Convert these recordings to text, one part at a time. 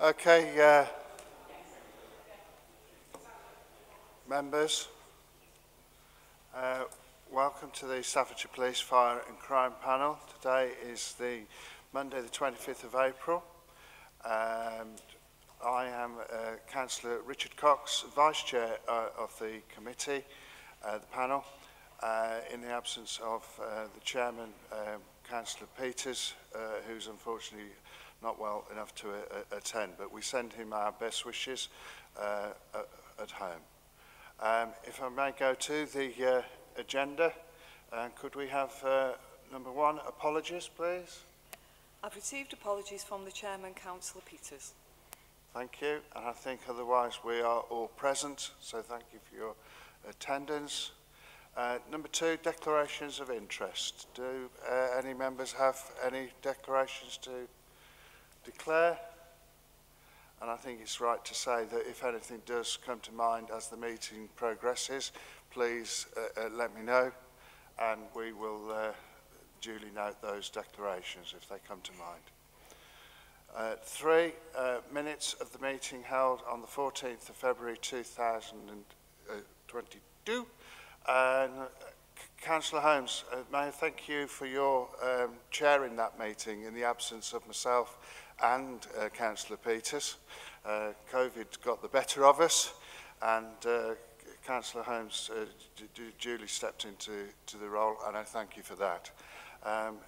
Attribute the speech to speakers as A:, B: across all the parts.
A: Okay, uh, members, uh, welcome to the Staffordshire Police Fire and Crime Panel. Today is the Monday the 25th of April. Um, I am uh, Councillor Richard Cox, Vice Chair uh, of the committee, uh, the panel, uh, in the absence of uh, the Chairman, um, Councillor Peters, uh, who's unfortunately not well enough to uh, uh, attend, but we send him our best wishes uh, at home. Um, if I may go to the uh, agenda, uh, could we have uh, number one, apologies, please?
B: I've received apologies from the Chairman, Councillor Peters.
A: Thank you, and I think otherwise we are all present, so thank you for your attendance. Uh, number two, declarations of interest. Do uh, any members have any declarations to declare. And I think it's right to say that if anything does come to mind as the meeting progresses, please uh, uh, let me know and we will uh, duly note those declarations if they come to mind. Uh, three uh, minutes of the meeting held on the 14th of February 2022. And uh, uh, Councillor Holmes, uh, may I thank you for your um, chairing that meeting in the absence of myself and uh, Councillor Peters. Uh, COVID got the better of us and uh, Councillor Holmes uh, duly stepped into to the role and I thank you for that. Um,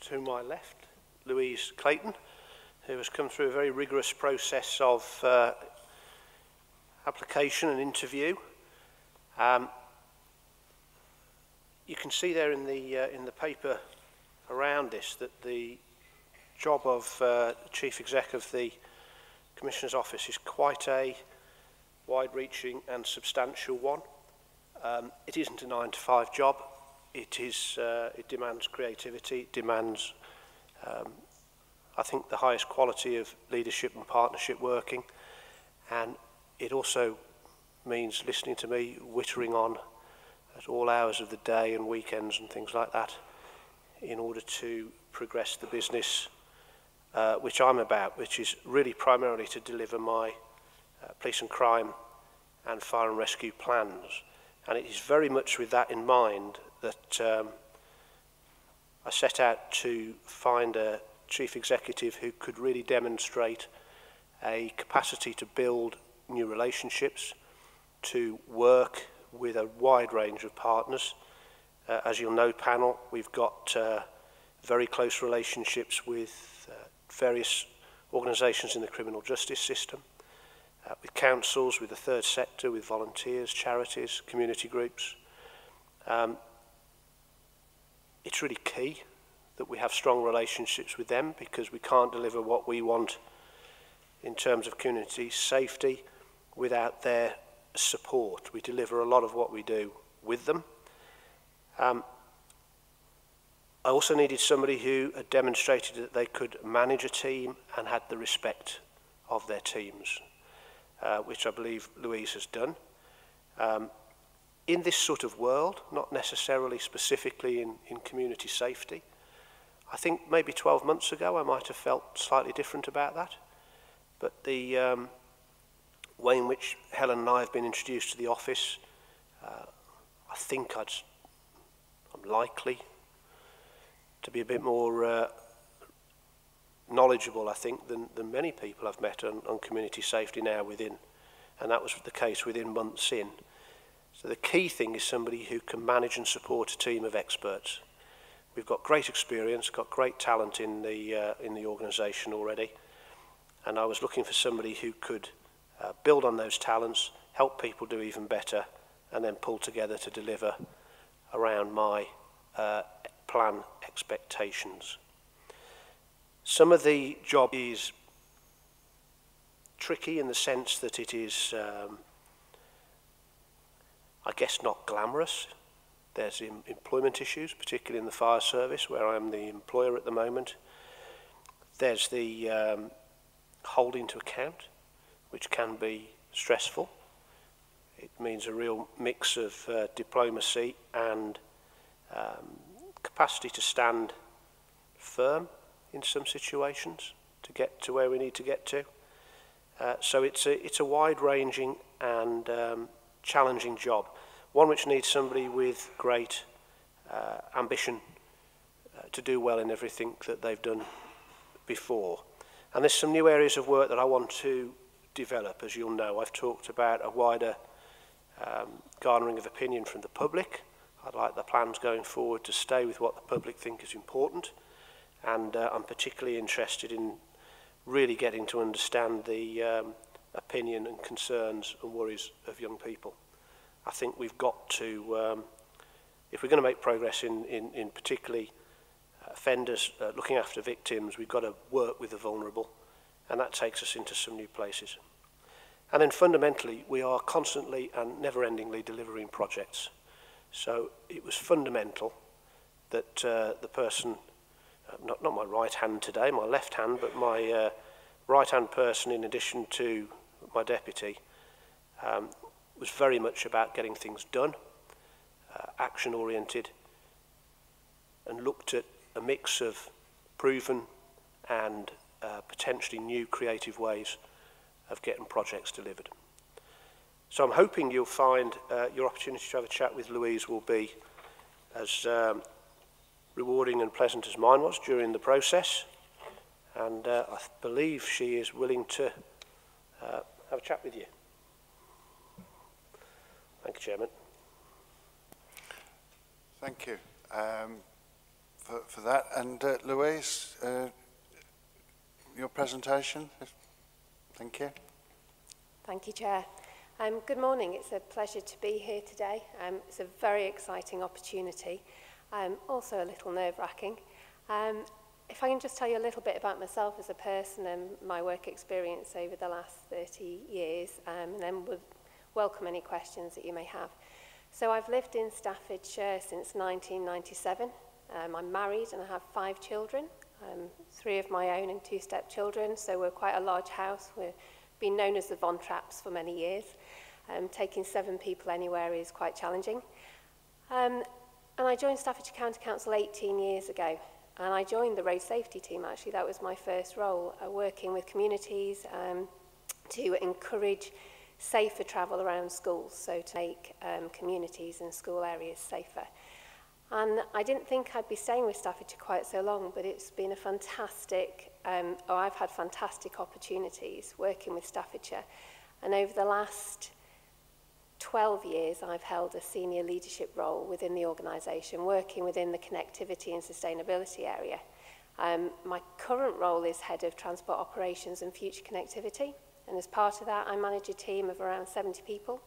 A: to
C: my left, Louise Clayton, who has come through a very rigorous process of uh, application and interview. Um, you can see there in the, uh, in the paper around this that the job of uh, Chief Exec of the Commissioner's Office is quite a wide-reaching and substantial one. Um, it isn't a nine-to-five job it, is, uh, it demands creativity, it demands, um, I think, the highest quality of leadership and partnership working. And it also means listening to me, whittering on at all hours of the day and weekends and things like that in order to progress the business uh, which I'm about, which is really primarily to deliver my uh, police and crime and fire and rescue plans. And it is very much with that in mind that um, I set out to find a chief executive who could really demonstrate a capacity to build new relationships, to work with a wide range of partners. Uh, as you'll know, panel, we've got uh, very close relationships with uh, various organisations in the criminal justice system, uh, with councils, with the third sector, with volunteers, charities, community groups. Um, it's really key that we have strong relationships with them because we can't deliver what we want in terms of community safety without their support. We deliver a lot of what we do with them. Um, I also needed somebody who had demonstrated that they could manage a team and had the respect of their teams, uh, which I believe Louise has done. Um, in this sort of world, not necessarily specifically in, in community safety. I think maybe 12 months ago I might have felt slightly different about that. But the um, way in which Helen and I have been introduced to the office, uh, I think I'd, I'm likely to be a bit more uh, knowledgeable, I think, than, than many people I've met on, on community safety now within. And that was the case within months in. So the key thing is somebody who can manage and support a team of experts. We've got great experience, got great talent in the, uh, in the organisation already. And I was looking for somebody who could uh, build on those talents, help people do even better, and then pull together to deliver around my uh, plan expectations. Some of the job is tricky in the sense that it is um, I guess not glamorous. There's employment issues, particularly in the fire service, where I am the employer at the moment. There's the um, holding to account, which can be stressful. It means a real mix of uh, diplomacy and um, capacity to stand firm in some situations to get to where we need to get to. Uh, so it's a, it's a wide-ranging and um, challenging job, one which needs somebody with great uh, ambition uh, to do well in everything that they've done before. And there's some new areas of work that I want to develop, as you'll know. I've talked about a wider um, garnering of opinion from the public. I'd like the plans going forward to stay with what the public think is important. And uh, I'm particularly interested in really getting to understand the um, opinion and concerns and worries of young people. I think we've got to, um, if we're going to make progress in, in, in particularly uh, offenders, uh, looking after victims, we've got to work with the vulnerable, and that takes us into some new places. And then fundamentally, we are constantly and never-endingly delivering projects. So it was fundamental that uh, the person, uh, not, not my right hand today, my left hand, but my uh, right hand person, in addition to my deputy, um, was very much about getting things done, uh, action-oriented, and looked at a mix of proven and uh, potentially new creative ways of getting projects delivered. So I'm hoping you'll find uh, your opportunity to have a chat with Louise will be as um, rewarding and pleasant as mine was during the process. And uh, I believe she is willing to uh, have a chat with you. Thank you, Chairman.
A: Thank you um, for, for that. And uh, Louise, uh, your presentation. Thank you.
D: Thank you, Chair. Um, good morning. It's a pleasure to be here today. Um, it's a very exciting opportunity, um, also a little nerve-wracking. Um, If I can just tell you a little bit about myself as a person and my work experience over the last 30 years, um, and then we'll welcome any questions that you may have. So I've lived in Staffordshire since 1997. Um, I'm married and I have five children, um, three of my own and two stepchildren, so we're quite a large house. We've been known as the Von Traps for many years. Um, taking seven people anywhere is quite challenging. Um, and I joined Staffordshire County Council 18 years ago. And I joined the road safety team, actually. That was my first role, uh, working with communities um, to encourage safer travel around schools, so to make um, communities and school areas safer. And I didn't think I'd be staying with Staffordshire quite so long, but it's been a fantastic, um, oh, I've had fantastic opportunities working with Staffordshire. And over the last 12 years I've held a senior leadership role within the organisation, working within the connectivity and sustainability area. Um, my current role is Head of Transport Operations and Future Connectivity, and as part of that I manage a team of around 70 people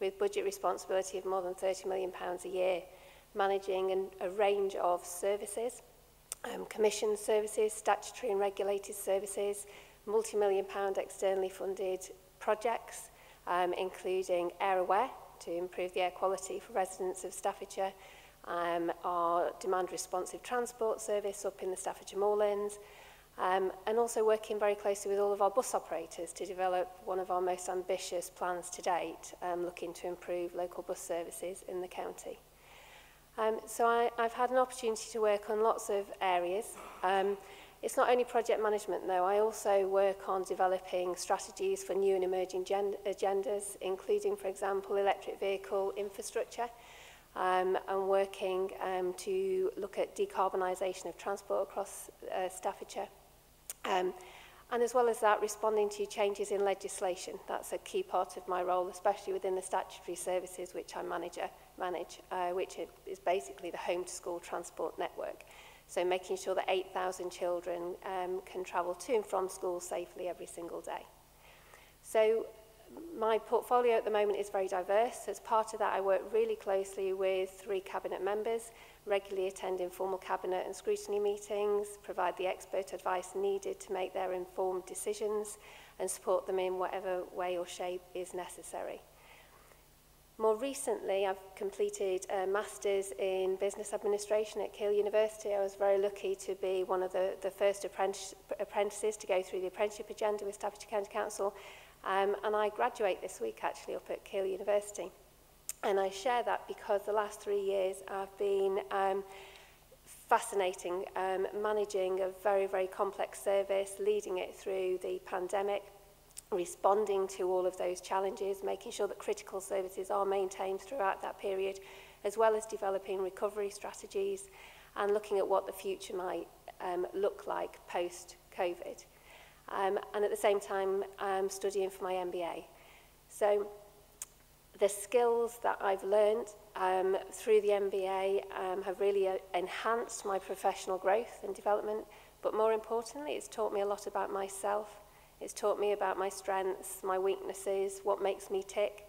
D: with budget responsibility of more than £30 million pounds a year, managing an, a range of services, um, commission services, statutory and regulated services, multi-million pound externally funded projects, um, including Air Aware to improve the air quality for residents of Staffordshire, um, our demand responsive transport service up in the Staffordshire Moorlands, um, and also working very closely with all of our bus operators to develop one of our most ambitious plans to date, um, looking to improve local bus services in the county. Um, so I, I've had an opportunity to work on lots of areas. Um, It's not only project management, though. I also work on developing strategies for new and emerging agendas, including, for example, electric vehicle infrastructure, um, and working um, to look at decarbonisation of transport across uh, Staffordshire. Um, and as well as that, responding to changes in legislation. That's a key part of my role, especially within the statutory services, which I manager, uh, manage, uh, which is basically the home to school transport network. So making sure that 8,000 children um, can travel to and from school safely every single day. So my portfolio at the moment is very diverse. As part of that, I work really closely with three cabinet members, regularly attend informal cabinet and scrutiny meetings, provide the expert advice needed to make their informed decisions, and support them in whatever way or shape is necessary. More recently, I've completed a Master's in Business Administration at Keele University. I was very lucky to be one of the, the first apprentice, apprentices to go through the apprenticeship agenda with Staffordshire County Council. Um, and I graduate this week actually up at Keele University. And I share that because the last three years I've been um, fascinating um, managing a very, very complex service, leading it through the pandemic, responding to all of those challenges, making sure that critical services are maintained throughout that period, as well as developing recovery strategies and looking at what the future might um, look like post-COVID. Um, and at the same time, I'm um, studying for my MBA. So the skills that I've learned um, through the MBA um, have really uh, enhanced my professional growth and development, but more importantly, it's taught me a lot about myself It's taught me about my strengths, my weaknesses, what makes me tick.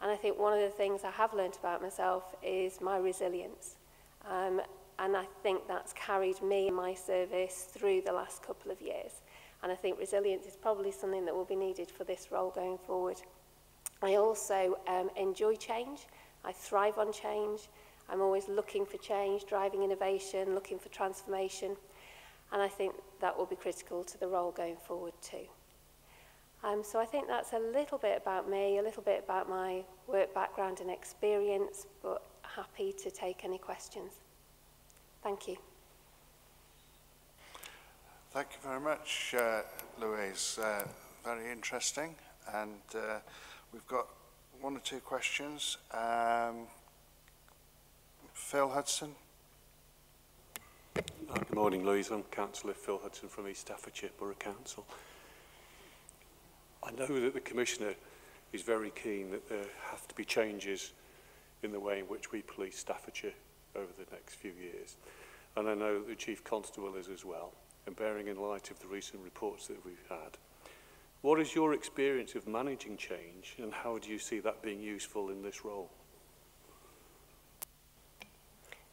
D: And I think one of the things I have learned about myself is my resilience. Um, and I think that's carried me in my service through the last couple of years. And I think resilience is probably something that will be needed for this role going forward. I also um, enjoy change. I thrive on change. I'm always looking for change, driving innovation, looking for transformation. And I think that will be critical to the role going forward too. Um, so I think that's a little bit about me, a little bit about my work background and experience, but happy to take any questions. Thank you.
A: Thank you very much, uh, Louise. Uh, very interesting. And uh, we've got one or two questions. Um, Phil Hudson.
E: Uh, good morning, Louise. I'm Councillor Phil Hudson from East Staffordshire Borough Council. I know that the Commissioner is very keen that there have to be changes in the way in which we police Staffordshire over the next few years. And I know that the Chief Constable is as well. And bearing in light of the recent reports that we've had, what is your experience of managing change and how do you see that being useful in this role?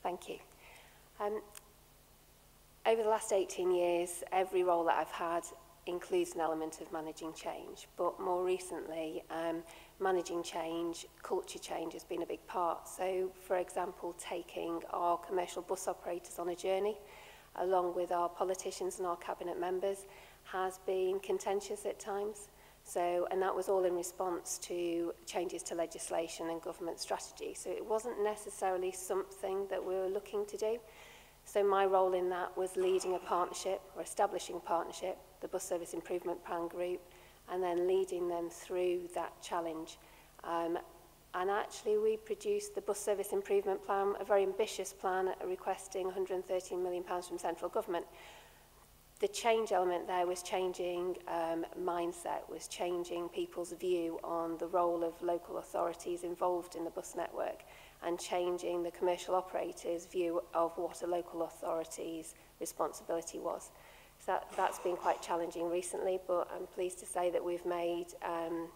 D: Thank you. Um, over the last 18 years, every role that I've had, includes an element of managing change. But more recently, um, managing change, culture change has been a big part. So, for example, taking our commercial bus operators on a journey, along with our politicians and our cabinet members, has been contentious at times. So, and that was all in response to changes to legislation and government strategy. So it wasn't necessarily something that we were looking to do. So my role in that was leading a partnership or establishing a partnership the Bus Service Improvement Plan group and then leading them through that challenge. Um, and actually we produced the Bus Service Improvement Plan, a very ambitious plan requesting 130 million pounds from central government. The change element there was changing um, mindset, was changing people's view on the role of local authorities involved in the bus network and changing the commercial operator's view of what a local authority's responsibility was. So that, that's been quite challenging recently, but I'm pleased to say that we've made, um,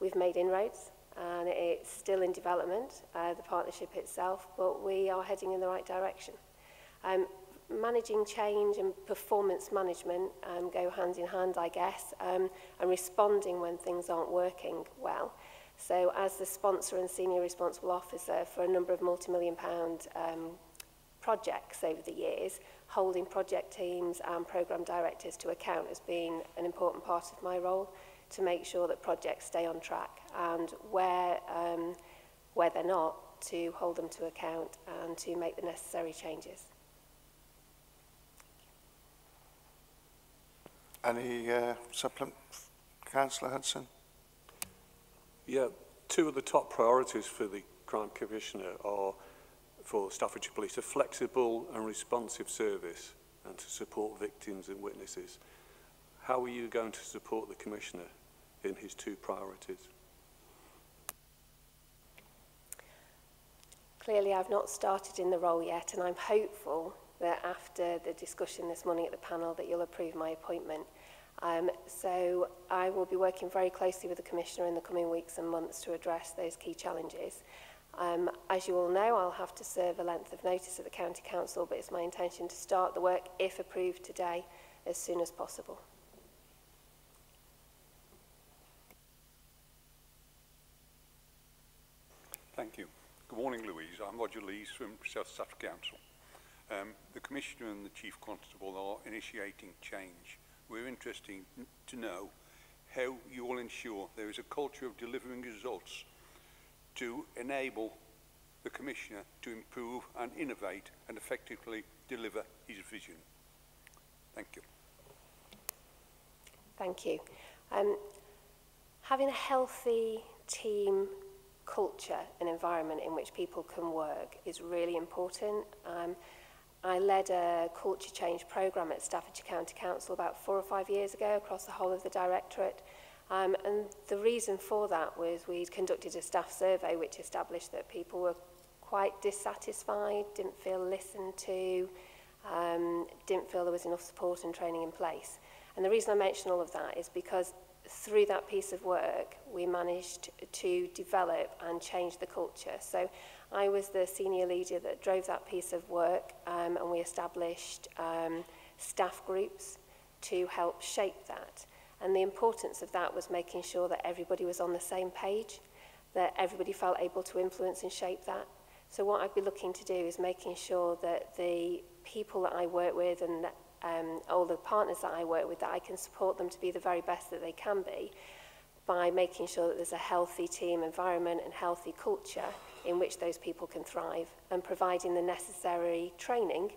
D: we've made inroads and it's still in development, uh, the partnership itself, but we are heading in the right direction. Um, managing change and performance management um, go hand in hand, I guess, um, and responding when things aren't working well. So as the sponsor and senior responsible officer for a number of multi-million pound um, projects over the years, holding project teams and program directors to account has been an important part of my role to make sure that projects stay on track and where um, where they're not to hold them to account and to make the necessary changes.
A: Any uh, supplement, Councillor Hudson?
E: Yeah, two of the top priorities for the Crime Commissioner are for Staffordshire Police, a flexible and responsive service and to support victims and witnesses. How are you going to support the Commissioner in his two priorities?
D: Clearly I've not started in the role yet and I'm hopeful that after the discussion this morning at the panel that you'll approve my appointment. Um, so I will be working very closely with the Commissioner in the coming weeks and months to address those key challenges. Um, as you all know, I'll have to serve a length of notice at the County Council, but it's my intention to start the work, if approved today, as soon as possible.
F: Thank you. Good morning, Louise. I'm Roger Lees from South Suffolk Council. Um, the Commissioner and the Chief Constable are initiating change. We're interested to know how you will ensure there is a culture of delivering results to enable the Commissioner to improve and innovate and effectively deliver his vision. Thank you.
D: Thank you. Um, having a healthy team culture and environment in which people can work is really important. Um, I led a culture change program at Staffordshire County Council about four or five years ago across the whole of the directorate Um, and the reason for that was we'd conducted a staff survey which established that people were quite dissatisfied, didn't feel listened to, um, didn't feel there was enough support and training in place. And the reason I mention all of that is because through that piece of work, we managed to develop and change the culture. So I was the senior leader that drove that piece of work um, and we established um, staff groups to help shape that. And the importance of that was making sure that everybody was on the same page, that everybody felt able to influence and shape that. So what I'd be looking to do is making sure that the people that I work with and um, all the partners that I work with, that I can support them to be the very best that they can be by making sure that there's a healthy team environment and healthy culture in which those people can thrive and providing the necessary training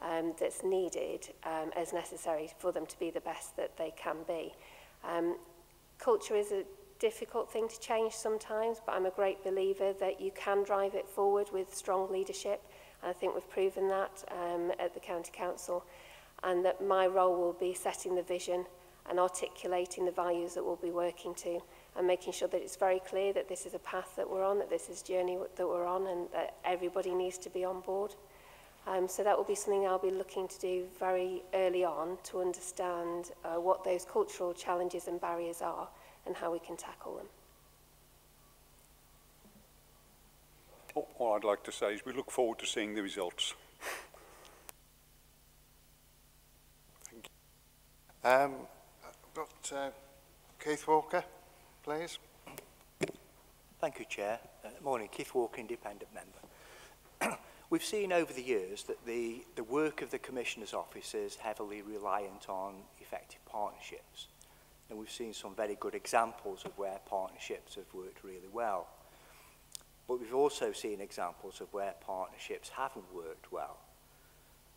D: um, that's needed um, as necessary for them to be the best that they can be. Um, culture is a difficult thing to change sometimes, but I'm a great believer that you can drive it forward with strong leadership. And I think we've proven that um, at the County Council. And that my role will be setting the vision and articulating the values that we'll be working to and making sure that it's very clear that this is a path that we're on, that this is journey that we're on and that everybody needs to be on board. Um, so that will be something I'll be looking to do very early on to understand uh, what those cultural challenges and barriers are and how we can tackle them.
F: All I'd like to say is we look forward to seeing the results.
A: Thank you. Um, I've got uh, Keith Walker, please.
G: Thank you, Chair. Uh, morning, Keith Walker, independent member. We've seen over the years that the, the work of the Commissioner's Office is heavily reliant on effective partnerships. And we've seen some very good examples of where partnerships have worked really well. But we've also seen examples of where partnerships haven't worked well.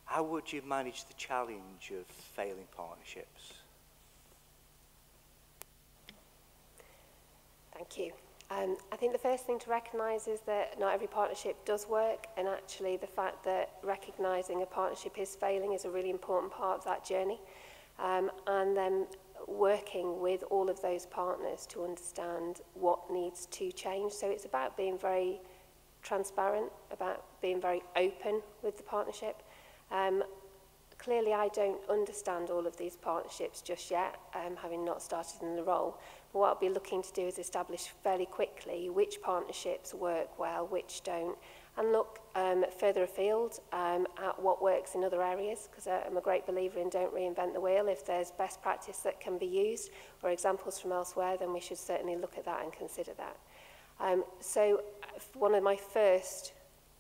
G: How would you manage the challenge of failing partnerships?
D: Thank you. Um, I think the first thing to recognise is that not every partnership does work and actually the fact that recognising a partnership is failing is a really important part of that journey um, and then working with all of those partners to understand what needs to change. So it's about being very transparent, about being very open with the partnership. Um, clearly I don't understand all of these partnerships just yet, um, having not started in the role, what I'll be looking to do is establish fairly quickly which partnerships work well, which don't, and look um, further afield um, at what works in other areas, because I'm a great believer in don't reinvent the wheel. If there's best practice that can be used or examples from elsewhere, then we should certainly look at that and consider that. Um, so one of my first,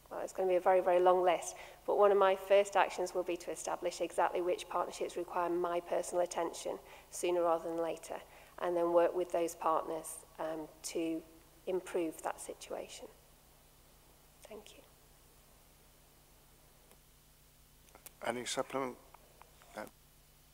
D: well, it's going to be a very, very long list, but one of my first actions will be to establish exactly which partnerships require my personal attention sooner rather than later and then work with those partners um, to improve that situation. Thank you.
A: Any supplement? No.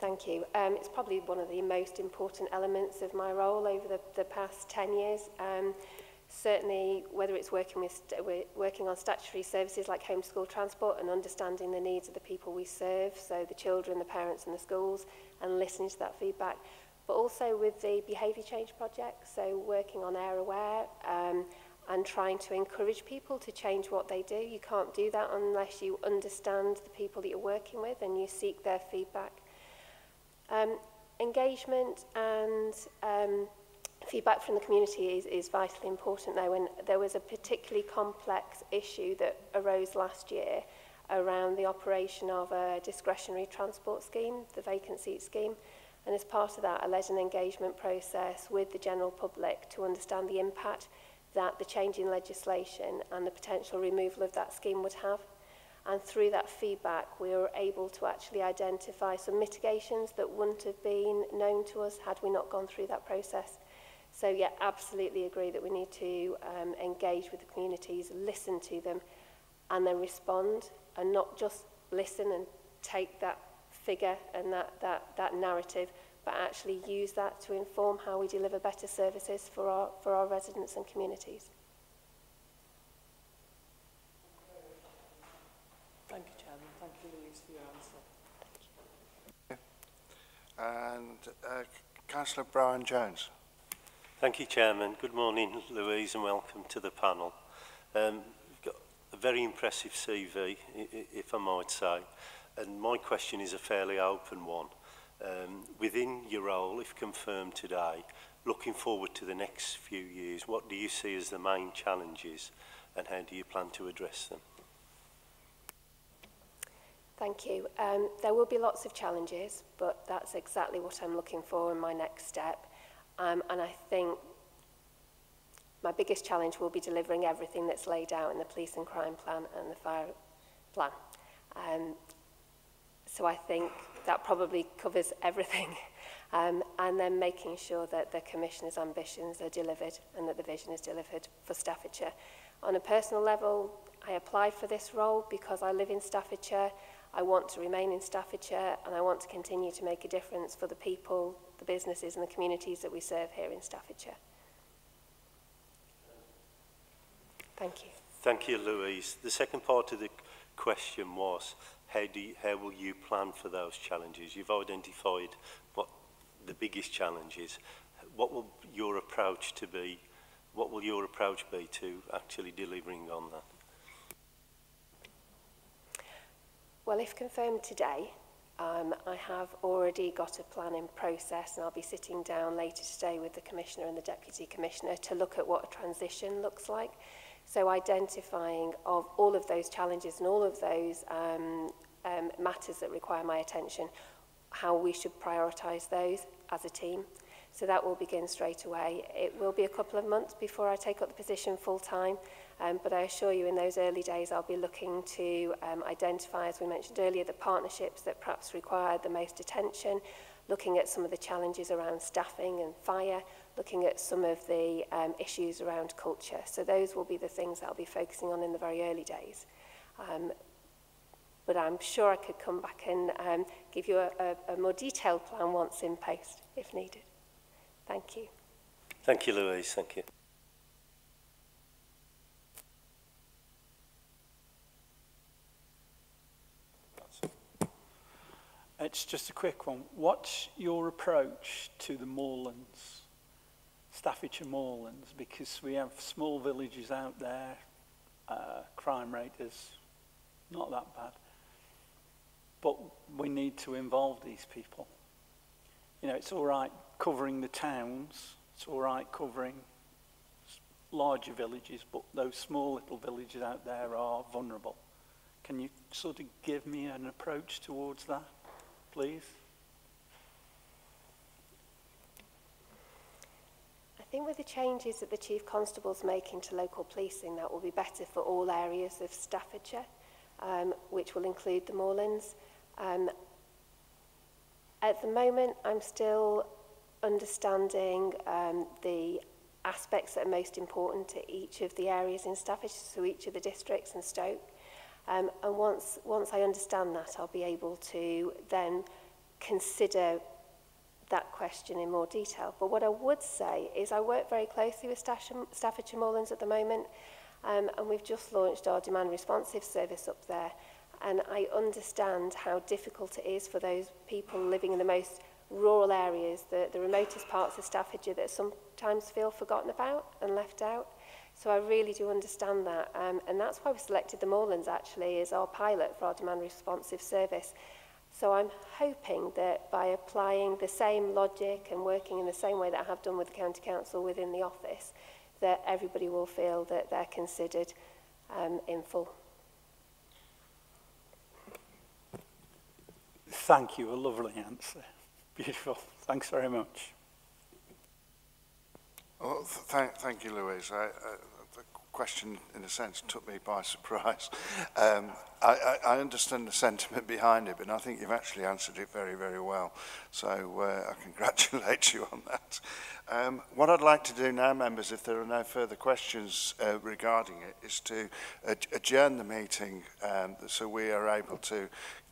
A: Thank you.
D: Um, it's probably one of the most important elements of my role over the, the past 10 years. Um, certainly, whether it's working, with working on statutory services like homeschool transport and understanding the needs of the people we serve, so the children, the parents and the schools, and listening to that feedback, but also with the behaviour change project, so working on air aware um, and trying to encourage people to change what they do. You can't do that unless you understand the people that you're working with and you seek their feedback. Um, engagement and um, feedback from the community is, is vitally important though When there was a particularly complex issue that arose last year around the operation of a discretionary transport scheme, the vacant seat scheme. And as part of that, I led an engagement process with the general public to understand the impact that the change in legislation and the potential removal of that scheme would have. And through that feedback, we were able to actually identify some mitigations that wouldn't have been known to us had we not gone through that process. So yeah, absolutely agree that we need to um, engage with the communities, listen to them, and then respond, and not just listen and take that figure and that, that, that narrative, but actually use that to inform how we deliver better services for our, for our residents and communities.
H: Thank you, Chairman. Thank you, Louise, for your answer.
A: And uh, Councillor Brian jones
I: Thank you, Chairman. Good morning, Louise, and welcome to the panel. Um, got a very impressive CV, if I might say, and my question is a fairly open one um, within your role, if confirmed today, looking forward to the next few years, what do you see as the main challenges and how do you plan to address them?
D: Thank you. Um, there will be lots of challenges, but that's exactly what I'm looking for in my next step. Um, and I think my biggest challenge will be delivering everything that's laid out in the police and crime plan and the fire plan. Um, so I think that probably covers everything. Um, and then making sure that the Commissioner's ambitions are delivered and that the vision is delivered for Staffordshire. On a personal level, I applied for this role because I live in Staffordshire. I want to remain in Staffordshire and I want to continue to make a difference for the people, the businesses and the communities that we serve here in Staffordshire. Thank you.
I: Thank you, Louise. The second part of the question was how, do you, how will you plan for those challenges? You've identified what the biggest challenge is. What will your approach to be? What will your approach be to actually delivering on that?
D: Well, if confirmed today, um, I have already got a plan in process and I'll be sitting down later today with the Commissioner and the Deputy Commissioner to look at what a transition looks like. So identifying of all of those challenges and all of those um, um, matters that require my attention, how we should prioritise those as a team. So that will begin straight away. It will be a couple of months before I take up the position full time, um, but I assure you in those early days I'll be looking to um, identify, as we mentioned earlier, the partnerships that perhaps required the most attention, looking at some of the challenges around staffing and fire, looking at some of the um, issues around culture. So those will be the things that I'll be focusing on in the very early days. Um, but I'm sure I could come back and um, give you a, a, a more detailed plan once in post, if needed. Thank you.
I: Thank you, Louise. Thank you.
J: It's just a quick one. What's your approach to the moorlands? Staffordshire Moorlands because we have small villages out there. Uh, crime rate is not that bad. But we need to involve these people. You know, it's all right covering the towns, it's all right covering larger villages, but those small little villages out there are vulnerable. Can you sort of give me an approach towards that, please?
D: think with the changes that the Chief Constable's making to local policing, that will be better for all areas of Staffordshire, um, which will include the Moorlands. Um, at the moment, I'm still understanding um, the aspects that are most important to each of the areas in Staffordshire, so each of the districts and Stoke. Um, and once, once I understand that, I'll be able to then consider that question in more detail. But what I would say is I work very closely with Staffordshire Moorlands at the moment, um, and we've just launched our demand responsive service up there. And I understand how difficult it is for those people living in the most rural areas, the, the remotest parts of Staffordshire that sometimes feel forgotten about and left out. So I really do understand that. Um, and that's why we selected the Moorlands actually as our pilot for our demand responsive service. So I'm hoping that by applying the same logic and working in the same way that I have done with the County Council within the office, that everybody will feel that they're considered um, in full.
J: Thank you, a lovely answer. Beautiful. Thanks very much.
A: Well, th thank, thank you, Louise. I, I, question, in a sense, took me by surprise. Um, I, I, I understand the sentiment behind it, but I think you've actually answered it very, very well. So uh, I congratulate you on that. Um, what I'd like to do now, members, if there are no further questions uh, regarding it, is to ad adjourn the meeting um, so we are able to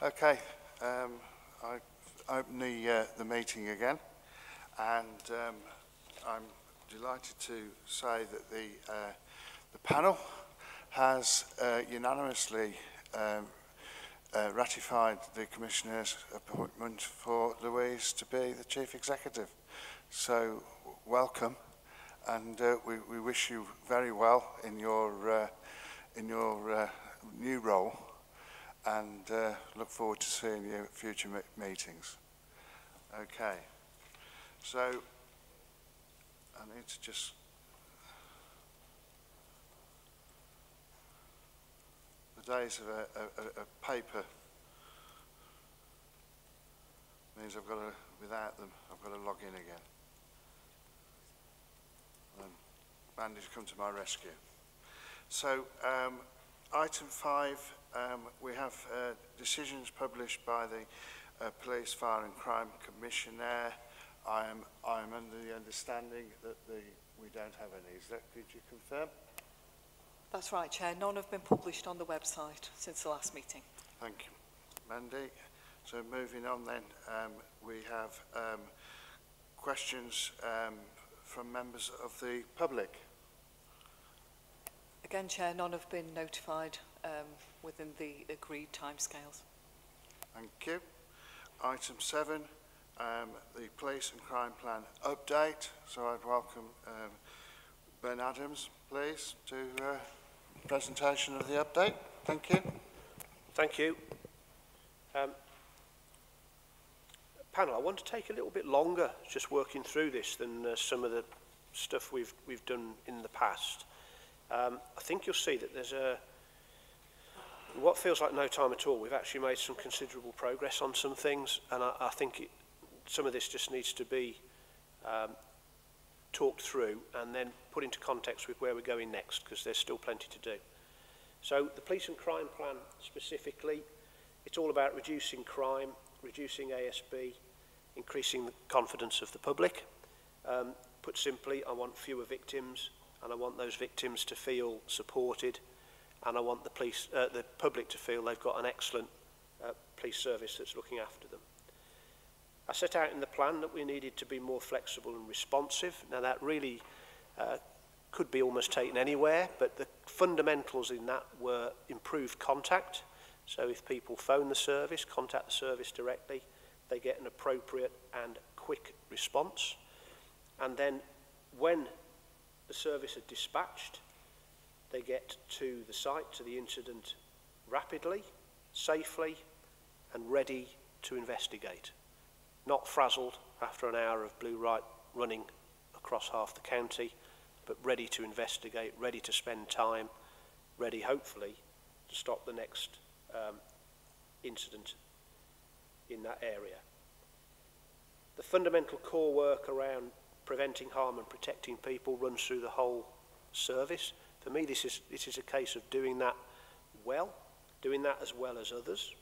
A: Okay, um, I open the, uh, the meeting again and um, I'm delighted to say that the, uh, the panel has uh, unanimously um, uh, ratified the Commissioner's appointment for Louise to be the Chief Executive. So welcome and uh, we, we wish you very well in your, uh, in your uh, new role. and uh, look forward to seeing you at future meetings. Okay, so I need to just. The days of a, a, a paper means I've got to, without them, I've got to log in again. And Andy's come to my rescue. So, um, item five um, we have uh, decisions published by the uh, Police, Fire and Crime Commissioner. I am, I am under the understanding that the, we don't have any. Is that, could you confirm?
B: That's right, Chair. None have been published on the website since the last meeting.
A: Thank you, Mandy. So moving on then, um, we have um, questions um, from members of the public.
B: Again, Chair, none have been notified um, within the agreed timescales.
A: Thank you. Item 7, um, the Police and Crime Plan update. So I'd welcome um, Ben Adams, please, to uh, presentation of the update. Thank you.
C: Thank you. Um, panel, I want to take a little bit longer just working through this than uh, some of the stuff we've, we've done in the past. Um, I think you'll see that there's a, what feels like no time at all, we've actually made some considerable progress on some things, and I, I think it, some of this just needs to be um, talked through and then put into context with where we're going next, because there's still plenty to do. So the police and crime plan specifically, it's all about reducing crime, reducing ASB, increasing the confidence of the public. Um, put simply, I want fewer victims, and I want those victims to feel supported, and I want the, police, uh, the public to feel they've got an excellent uh, police service that's looking after them. I set out in the plan that we needed to be more flexible and responsive. Now that really uh, could be almost taken anywhere, but the fundamentals in that were improved contact. So if people phone the service, contact the service directly, they get an appropriate and quick response. And then when the service are dispatched, They get to the site, to the incident, rapidly, safely, and ready to investigate. Not frazzled after an hour of blue light running across half the county, but ready to investigate, ready to spend time, ready, hopefully, to stop the next um, incident in that area. The fundamental core work around preventing harm and protecting people runs through the whole service. For me, this is, this is a case of doing that well, doing that as well as others.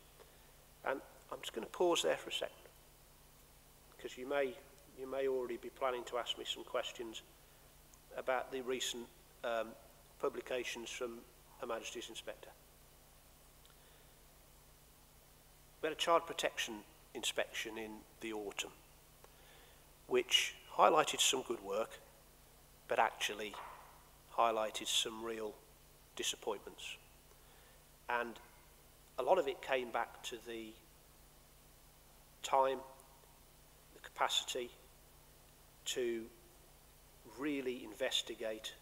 C: And I'm just going to pause there for a second, because you may, you may already be planning to ask me some questions about the recent um, publications from a Majesty's Inspector. We had a child protection inspection in the autumn, which highlighted some good work, but actually highlighted some real disappointments. And a lot of it came back to the time, the capacity to really investigate,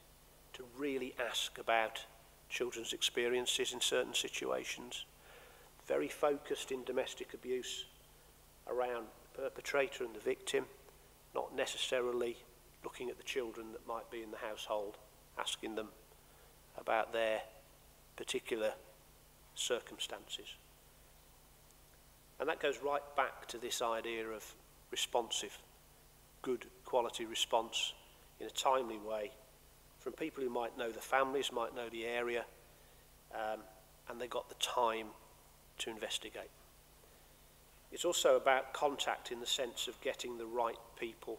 C: to really ask about children's experiences in certain situations, very focused in domestic abuse around the perpetrator and the victim, not necessarily looking at the children that might be in the household asking them about their particular circumstances. And that goes right back to this idea of responsive, good quality response in a timely way from people who might know the families, might know the area, um, and they got the time to investigate. It's also about contact in the sense of getting the right people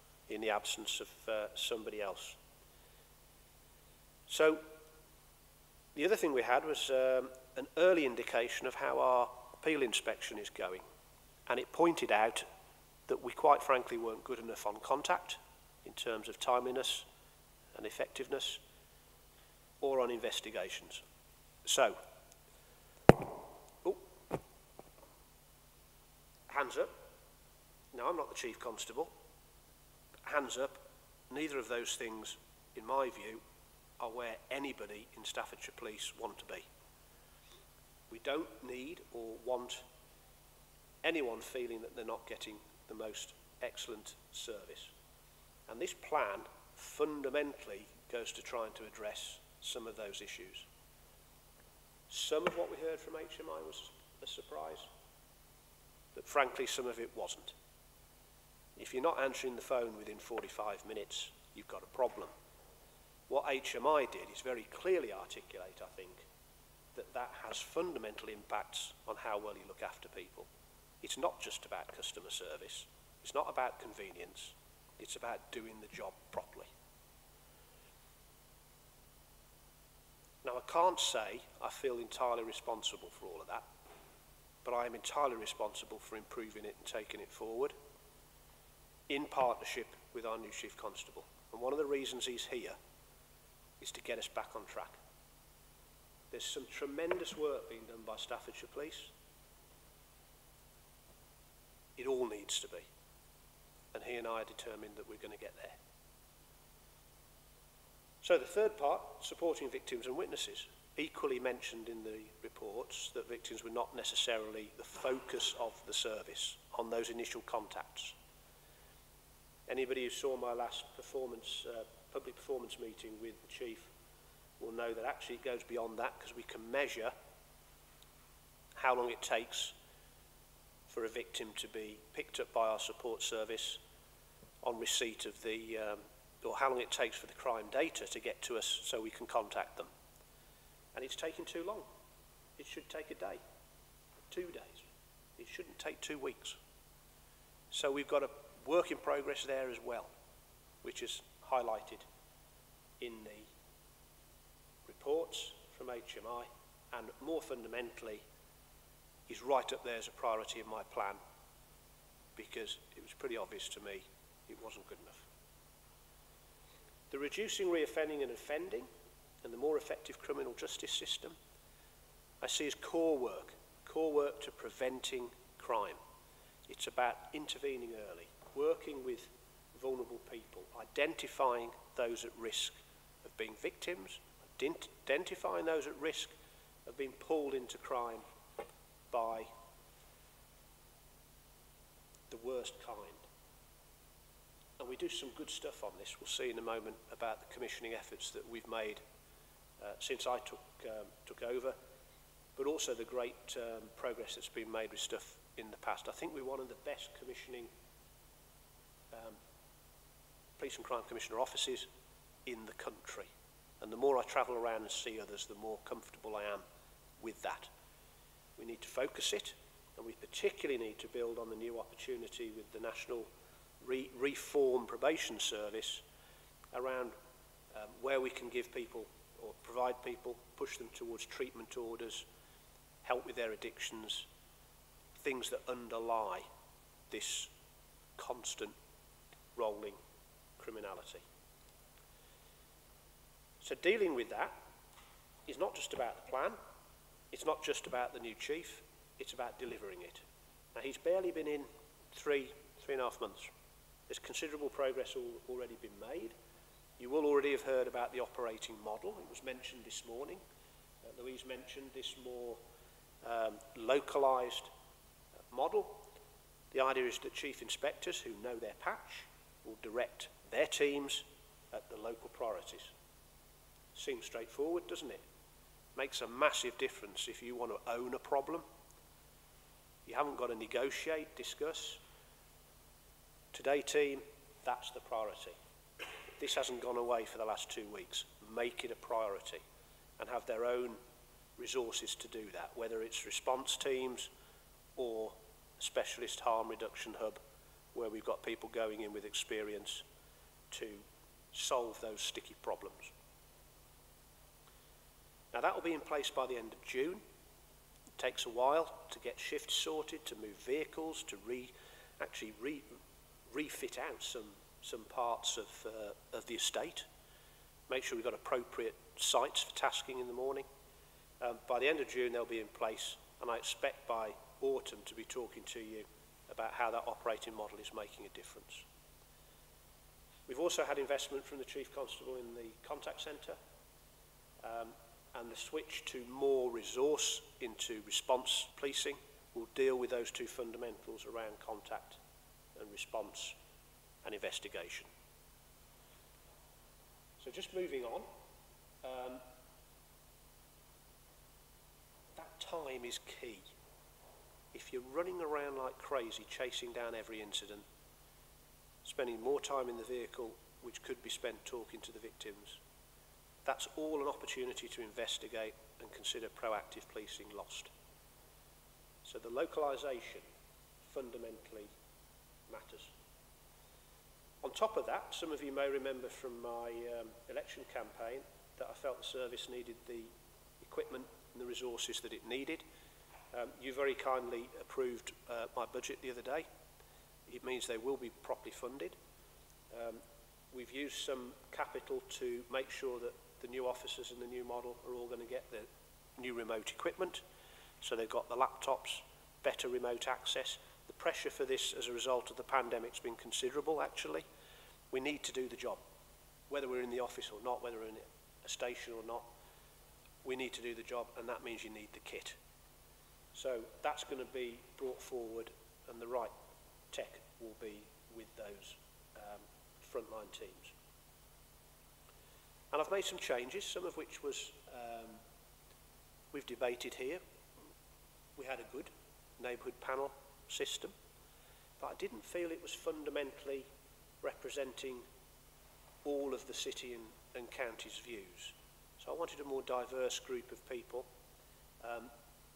C: in the absence of uh, somebody else. So the other thing we had was um, an early indication of how our appeal inspection is going. And it pointed out that we quite frankly weren't good enough on contact in terms of timeliness and effectiveness or on investigations. So, oh, hands up. Now, I'm not the chief constable. Hands up. Neither of those things, in my view, are where anybody in Staffordshire Police want to be. We don't need or want anyone feeling that they're not getting the most excellent service. And this plan fundamentally goes to trying to address some of those issues. Some of what we heard from HMI was a surprise, but frankly, some of it wasn't. If you're not answering the phone within 45 minutes, you've got a problem. What HMI did is very clearly articulate, I think, that that has fundamental impacts on how well you look after people. It's not just about customer service. It's not about convenience. It's about doing the job properly. Now, I can't say I feel entirely responsible for all of that, but I am entirely responsible for improving it and taking it forward in partnership with our new Chief Constable. And one of the reasons he's here is to get us back on track. There's some tremendous work being done by Staffordshire Police. It all needs to be. And he and I are determined that we're going to get there. So the third part, supporting victims and witnesses. Equally mentioned in the reports that victims were not necessarily the focus of the service on those initial contacts. Anybody who saw my last performance uh, public performance meeting with the chief will know that actually it goes beyond that because we can measure how long it takes for a victim to be picked up by our support service on receipt of the, um, or how long it takes for the crime data to get to us so we can contact them. And it's taking too long. It should take a day, two days. It shouldn't take two weeks. So we've got a work in progress there as well, which is highlighted in the reports from HMI and more fundamentally is right up there as a priority in my plan because it was pretty obvious to me it wasn't good enough. The reducing reoffending and offending and the more effective criminal justice system I see as core work, core work to preventing crime. It's about intervening early, working with vulnerable people, identifying those at risk of being victims, identifying those at risk of being pulled into crime by the worst kind. And we do some good stuff on this. We'll see in a moment about the commissioning efforts that we've made uh, since I took, um, took over, but also the great um, progress that's been made with stuff in the past. I think we're one of the best commissioning um, Police and Crime Commissioner offices in the country. And the more I travel around and see others, the more comfortable I am with that. We need to focus it, and we particularly need to build on the new opportunity with the National Re Reform Probation Service around um, where we can give people or provide people, push them towards treatment orders, help with their addictions, things that underlie this constant rolling criminality. So dealing with that is not just about the plan, it's not just about the new chief, it's about delivering it. Now he's barely been in three, three and a half months. There's considerable progress al already been made. You will already have heard about the operating model. It was mentioned this morning. Uh, Louise mentioned this more um, localized uh, model. The idea is that chief inspectors who know their patch will direct their teams at the local priorities. Seems straightforward, doesn't it? Makes a massive difference if you want to own a problem. You haven't got to negotiate, discuss. Today, team, that's the priority. This hasn't gone away for the last two weeks. Make it a priority and have their own resources to do that, whether it's response teams or specialist harm reduction hub where we've got people going in with experience to solve those sticky problems. Now that will be in place by the end of June. It takes a while to get shifts sorted, to move vehicles, to re, actually re, refit out some, some parts of, uh, of the estate, make sure we've got appropriate sites for tasking in the morning. Um, by the end of June, they'll be in place, and I expect by autumn to be talking to you about how that operating model is making a difference. We've also had investment from the Chief Constable in the contact centre um, and the switch to more resource into response policing will deal with those two fundamentals around contact and response and investigation. So just moving on, um, that time is key. If you're running around like crazy chasing down every incident, spending more time in the vehicle which could be spent talking to the victims. That's all an opportunity to investigate and consider proactive policing lost. So the localisation fundamentally matters. On top of that, some of you may remember from my um, election campaign that I felt the service needed the equipment and the resources that it needed. Um, you very kindly approved uh, my budget the other day, it means they will be properly funded. Um, we've used some capital to make sure that the new officers in the new model are all going to get the new remote equipment. So they've got the laptops, better remote access. The pressure for this as a result of the pandemic's been considerable, actually. We need to do the job, whether we're in the office or not, whether we're in a station or not. We need to do the job, and that means you need the kit. So that's going to be brought forward and the right tech will be with those um, frontline teams. And I've made some changes, some of which was um, we've debated here. We had a good neighbourhood panel system, but I didn't feel it was fundamentally representing all of the city and, and county's views. So I wanted a more diverse group of people, um,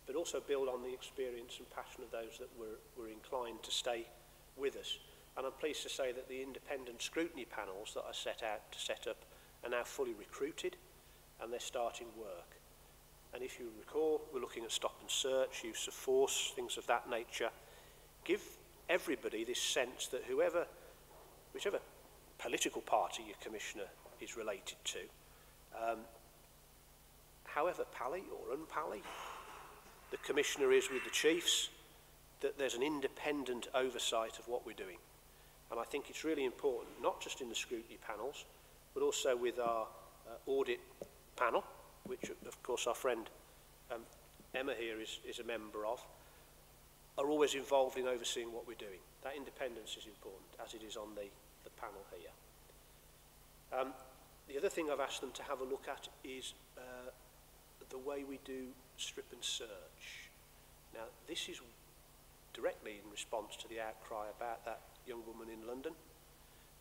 C: but also build on the experience and passion of those that were, were inclined to stay with us. And I'm pleased to say that the independent scrutiny panels that I set out to set up are now fully recruited and they're starting work. And if you recall, we're looking at stop and search, use of force, things of that nature. Give everybody this sense that whoever, whichever political party your commissioner is related to, um, however pally or unpally the commissioner is with the chiefs, that there's an independent oversight of what we're doing. And I think it's really important, not just in the scrutiny panels, but also with our uh, audit panel, which of course our friend um, Emma here is, is a member of, are always involved in overseeing what we're doing. That independence is important, as it is on the, the panel here. Um, the other thing I've asked them to have a look at is uh, the way we do strip and search. Now, this is directly in response to the outcry about that young woman in London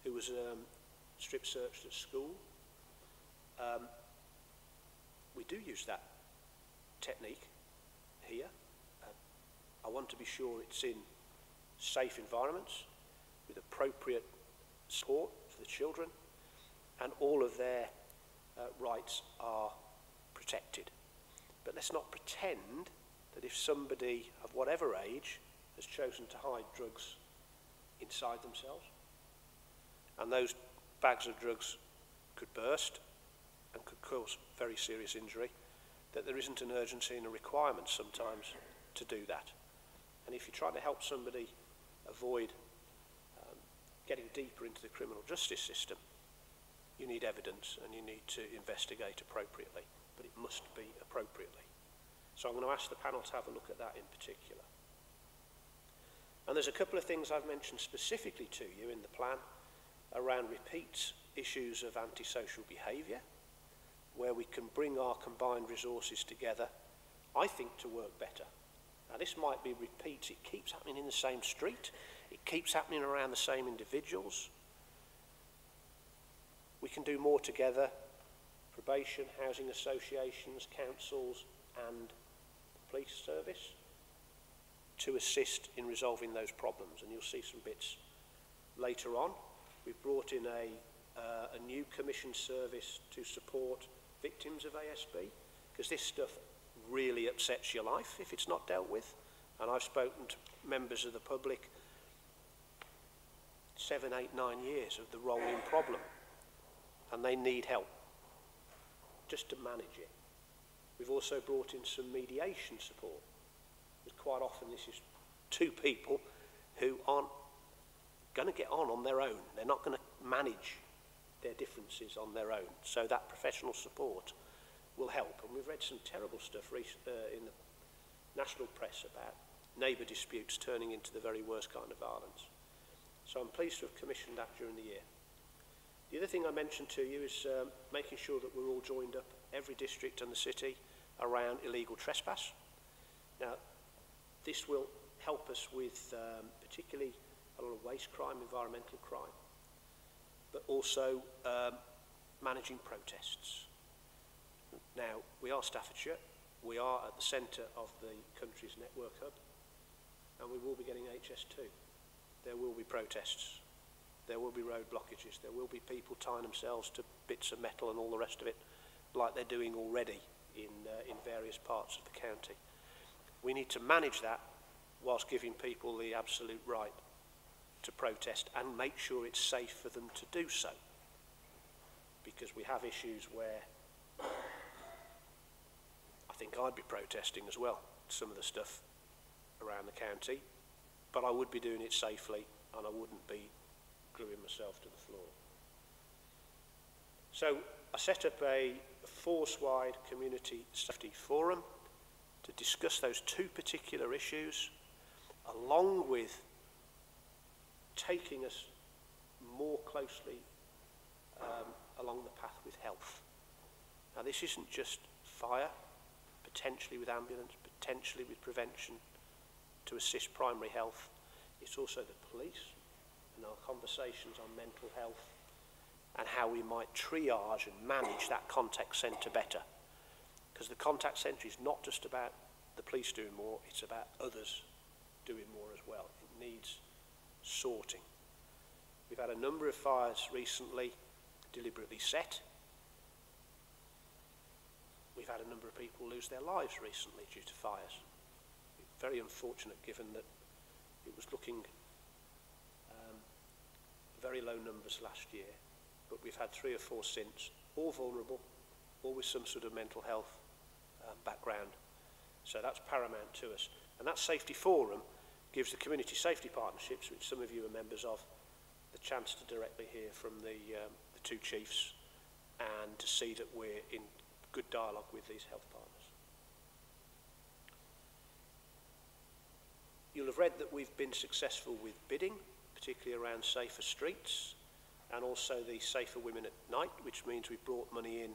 C: who was um, strip searched at school. Um, we do use that technique here. Uh, I want to be sure it's in safe environments with appropriate support for the children and all of their uh, rights are protected. But let's not pretend that if somebody of whatever age has chosen to hide drugs inside themselves. And those bags of drugs could burst and could cause very serious injury, that there isn't an urgency and a requirement sometimes to do that. And if you're trying to help somebody avoid um, getting deeper into the criminal justice system, you need evidence and you need to investigate appropriately, but it must be appropriately. So I'm going to ask the panel to have a look at that in particular. And there's a couple of things I've mentioned specifically to you in the plan around repeat issues of antisocial behaviour, where we can bring our combined resources together, I think, to work better. Now, this might be repeat, It keeps happening in the same street. It keeps happening around the same individuals. We can do more together, probation, housing associations, councils, and police service to assist in resolving those problems. And you'll see some bits later on. We've brought in a, uh, a new commission service to support victims of ASB, because this stuff really upsets your life if it's not dealt with. And I've spoken to members of the public seven, eight, nine years of the rolling problem, and they need help just to manage it. We've also brought in some mediation support quite often this is two people who aren't going to get on on their own. They're not going to manage their differences on their own. So that professional support will help. And we've read some terrible stuff uh, in the national press about neighbour disputes turning into the very worst kind of violence. So I'm pleased to have commissioned that during the year. The other thing I mentioned to you is um, making sure that we're all joined up, every district and the city, around illegal trespass. Now, this will help us with um, particularly a lot of waste crime, environmental crime, but also um, managing protests. Now, we are Staffordshire, we are at the centre of the country's network hub, and we will be getting HS2. There will be protests, there will be road blockages, there will be people tying themselves to bits of metal and all the rest of it, like they're doing already in, uh, in various parts of the county. We need to manage that whilst giving people the absolute right to protest and make sure it's safe for them to do so. Because we have issues where I think I'd be protesting as well, some of the stuff around the county, but I would be doing it safely and I wouldn't be gluing myself to the floor. So I set up a force-wide community safety forum to discuss those two particular issues along with taking us more closely um, along the path with health. Now this isn't just fire, potentially with ambulance, potentially with prevention to assist primary health. It's also the police and our conversations on mental health and how we might triage and manage that contact centre better. because the contact centre is not just about the police doing more, it's about others doing more as well. It needs sorting. We've had a number of fires recently deliberately set. We've had a number of people lose their lives recently due to fires. Very unfortunate given that it was looking um, very low numbers last year, but we've had three or four since, all vulnerable, all with some sort of mental health background. So that's paramount to us. And that safety forum gives the community safety partnerships, which some of you are members of, the chance to directly hear from the, um, the two chiefs and to see that we're in good dialogue with these health partners. You'll have read that we've been successful with bidding, particularly around safer streets and also the Safer Women at Night, which means we've brought money in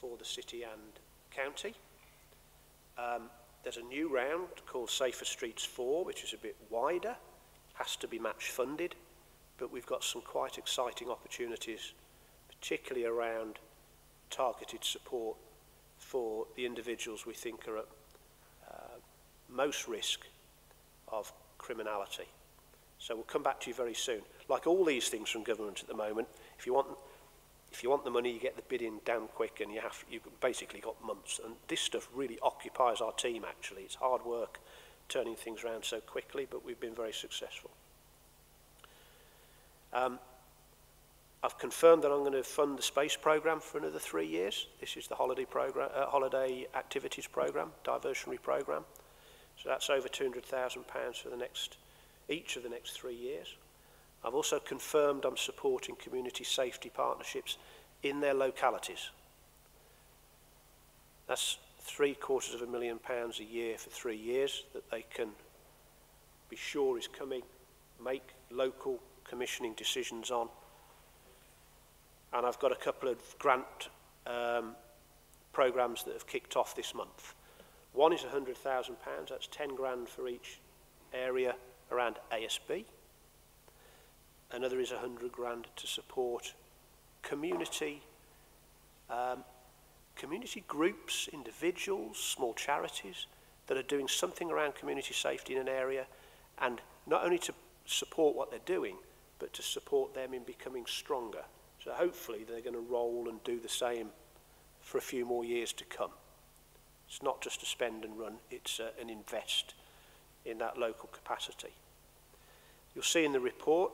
C: for the city and county. Um, there's a new round called Safer Streets 4, which is a bit wider, has to be match funded, but we've got some quite exciting opportunities, particularly around targeted support for the individuals we think are at uh, most risk of criminality. So we'll come back to you very soon. Like all these things from government at the moment, if you want if you want the money, you get the bid in damn quick, and you have you've basically got months. And this stuff really occupies our team. Actually, it's hard work turning things around so quickly, but we've been very successful. Um, I've confirmed that I'm going to fund the space program for another three years. This is the holiday program, uh, holiday activities program, diversionary program. So that's over 200,000 pounds for the next, each of the next three years. I've also confirmed I'm supporting community safety partnerships in their localities. That's three quarters of a million pounds a year for three years that they can be sure is coming, make local commissioning decisions on. And I've got a couple of grant um, programs that have kicked off this month. One is £100,000, that's 10 grand for each area around ASB another is 100 grand to support community um, community groups, individuals, small charities that are doing something around community safety in an area and not only to support what they're doing but to support them in becoming stronger. So hopefully they're going to roll and do the same for a few more years to come. It's not just a spend and run, it's uh, an invest in that local capacity. You'll see in the report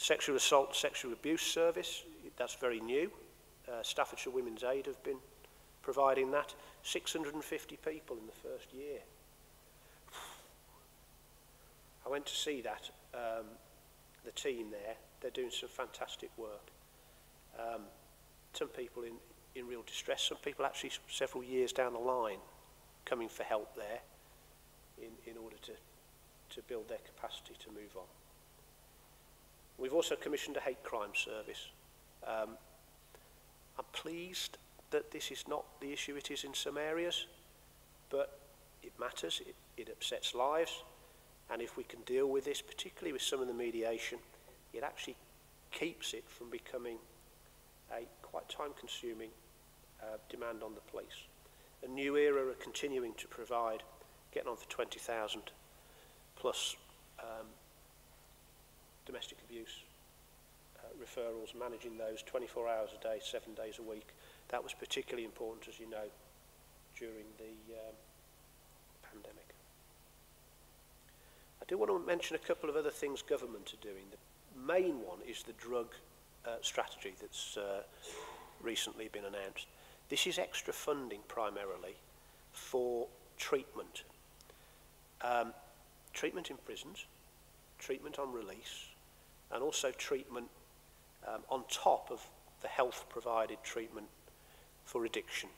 C: Sexual assault, sexual abuse service, that's very new. Uh, Staffordshire Women's Aid have been providing that. 650 people in the first year. I went to see that, um, the team there. They're doing some fantastic work. Um, some people in, in real distress, some people actually several years down the line coming for help there in, in order to, to build their capacity to move on. We've also commissioned a hate crime service. Um, I'm pleased that this is not the issue it is in some areas, but it matters, it, it upsets lives, and if we can deal with this, particularly with some of the mediation, it actually keeps it from becoming a quite time-consuming uh, demand on the police. A new era are continuing to provide, getting on for 20,000 plus um, domestic abuse uh, referrals, managing those 24 hours a day, seven days a week. That was particularly important, as you know, during the um, pandemic. I do want to mention a couple of other things government are doing. The main one is the drug uh, strategy that's uh, recently been announced. This is extra funding primarily for treatment. Um, treatment in prisons, treatment on release, and also treatment um, on top of the health provided treatment for addiction.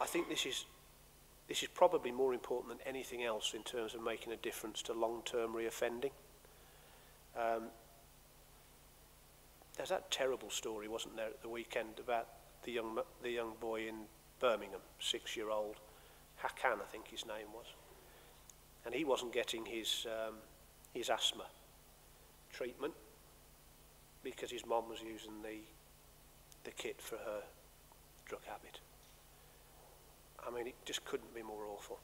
C: I think this is, this is probably more important than anything else in terms of making a difference to long-term reoffending. Um, there's that terrible story, wasn't there, at the weekend about the young, the young boy in Birmingham, six-year-old, Hakan, I think his name was. And he wasn't getting his, um, his asthma treatment because his mom was using the the kit for her drug habit. I mean, it just couldn't be more awful.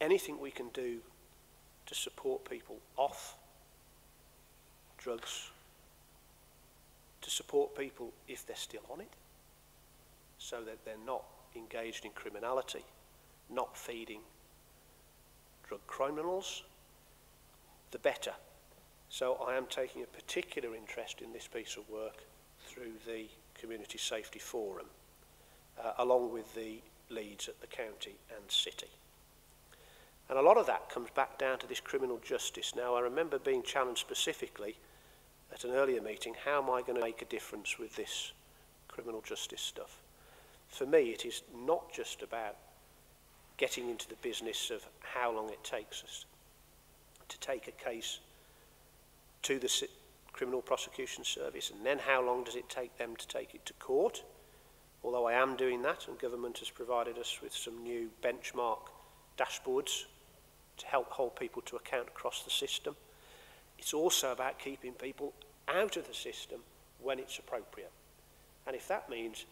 C: Anything we can do to support people off drugs, to support people if they're still on it, so that they're not engaged in criminality, not feeding drug criminals, the better. So I am taking a particular interest in this piece of work through the Community Safety Forum, uh, along with the leads at the county and city. And a lot of that comes back down to this criminal justice. Now, I remember being challenged specifically at an earlier meeting, how am I going to make a difference with this criminal justice stuff? For me, it is not just about getting into the business of how long it takes us to take a case to the criminal prosecution service and then how long does it take them to take it to court although I am doing that and government has provided us with some new benchmark dashboards to help hold people to account across the system it's also about keeping people out of the system when it's appropriate and if that means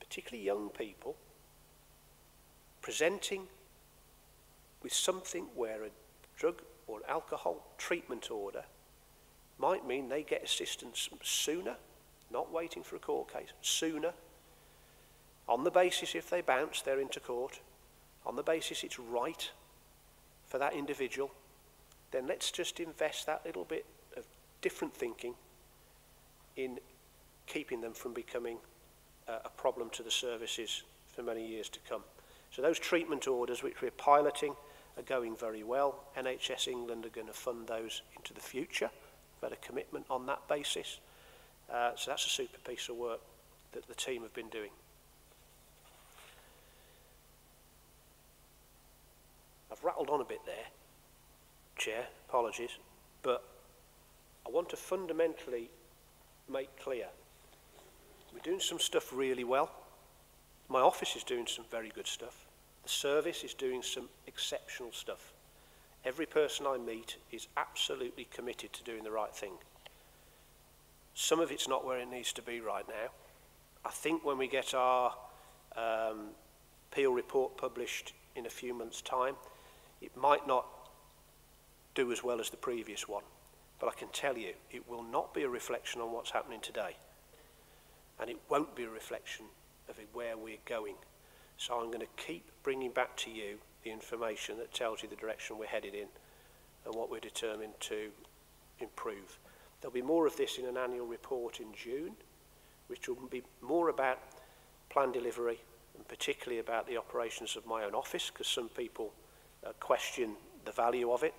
C: particularly young people presenting with something where a drug or alcohol treatment order might mean they get assistance sooner, not waiting for a court case, sooner. On the basis if they bounce, they're into court. On the basis it's right for that individual, then let's just invest that little bit of different thinking in keeping them from becoming uh, a problem to the services for many years to come. So those treatment orders which we're piloting are going very well. NHS England are going to fund those into the future. better commitment on that basis. Uh, so that's a super piece of work that the team have been doing. I've rattled on a bit there, Chair, apologies, but I want to fundamentally make clear we're doing some stuff really well. My office is doing some very good stuff. The service is doing some exceptional stuff. Every person I meet is absolutely committed to doing the right thing. Some of it's not where it needs to be right now. I think when we get our um, Peel report published in a few months' time, it might not do as well as the previous one. But I can tell you, it will not be a reflection on what's happening today. And it won't be a reflection of where we're going. So I'm going to keep bringing back to you the information that tells you the direction we're headed in and what we're determined to improve. There'll be more of this in an annual report in June, which will be more about plan delivery and particularly about the operations of my own office, because some people uh, question the value of it.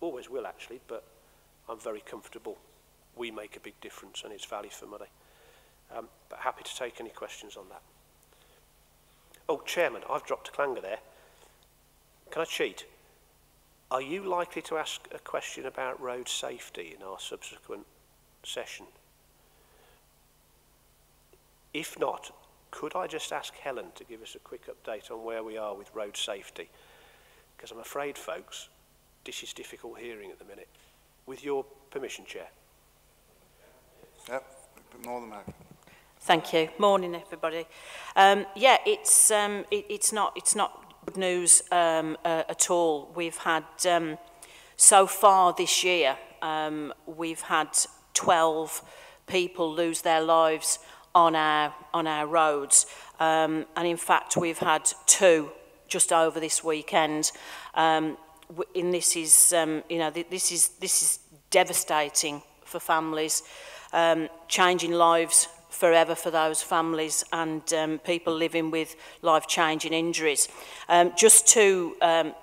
C: Always will, actually, but I'm very comfortable. We make a big difference and it's value for money. Um, but happy to take any questions on that. Oh, Chairman, I've dropped a clanger there. Can I cheat? Are you likely to ask a question about road safety in our subsequent session? If not, could I just ask Helen to give us a quick update on where we are with road safety? Because I'm afraid, folks, this is difficult hearing at the minute. With your permission, Chair.
A: Yep, more than happy.
K: Thank you. Morning, everybody. Um, yeah, it's um, it, it's not it's not good news um, uh, at all. We've had, um, so far this year, um, we've had 12 people lose their lives on our, on our roads. Um, and in fact, we've had two just over this weekend. Um, and this is, um, you know, this is, this is devastating for families, um, changing lives forever for those families and um, people living with life-changing injuries. Um, just to um,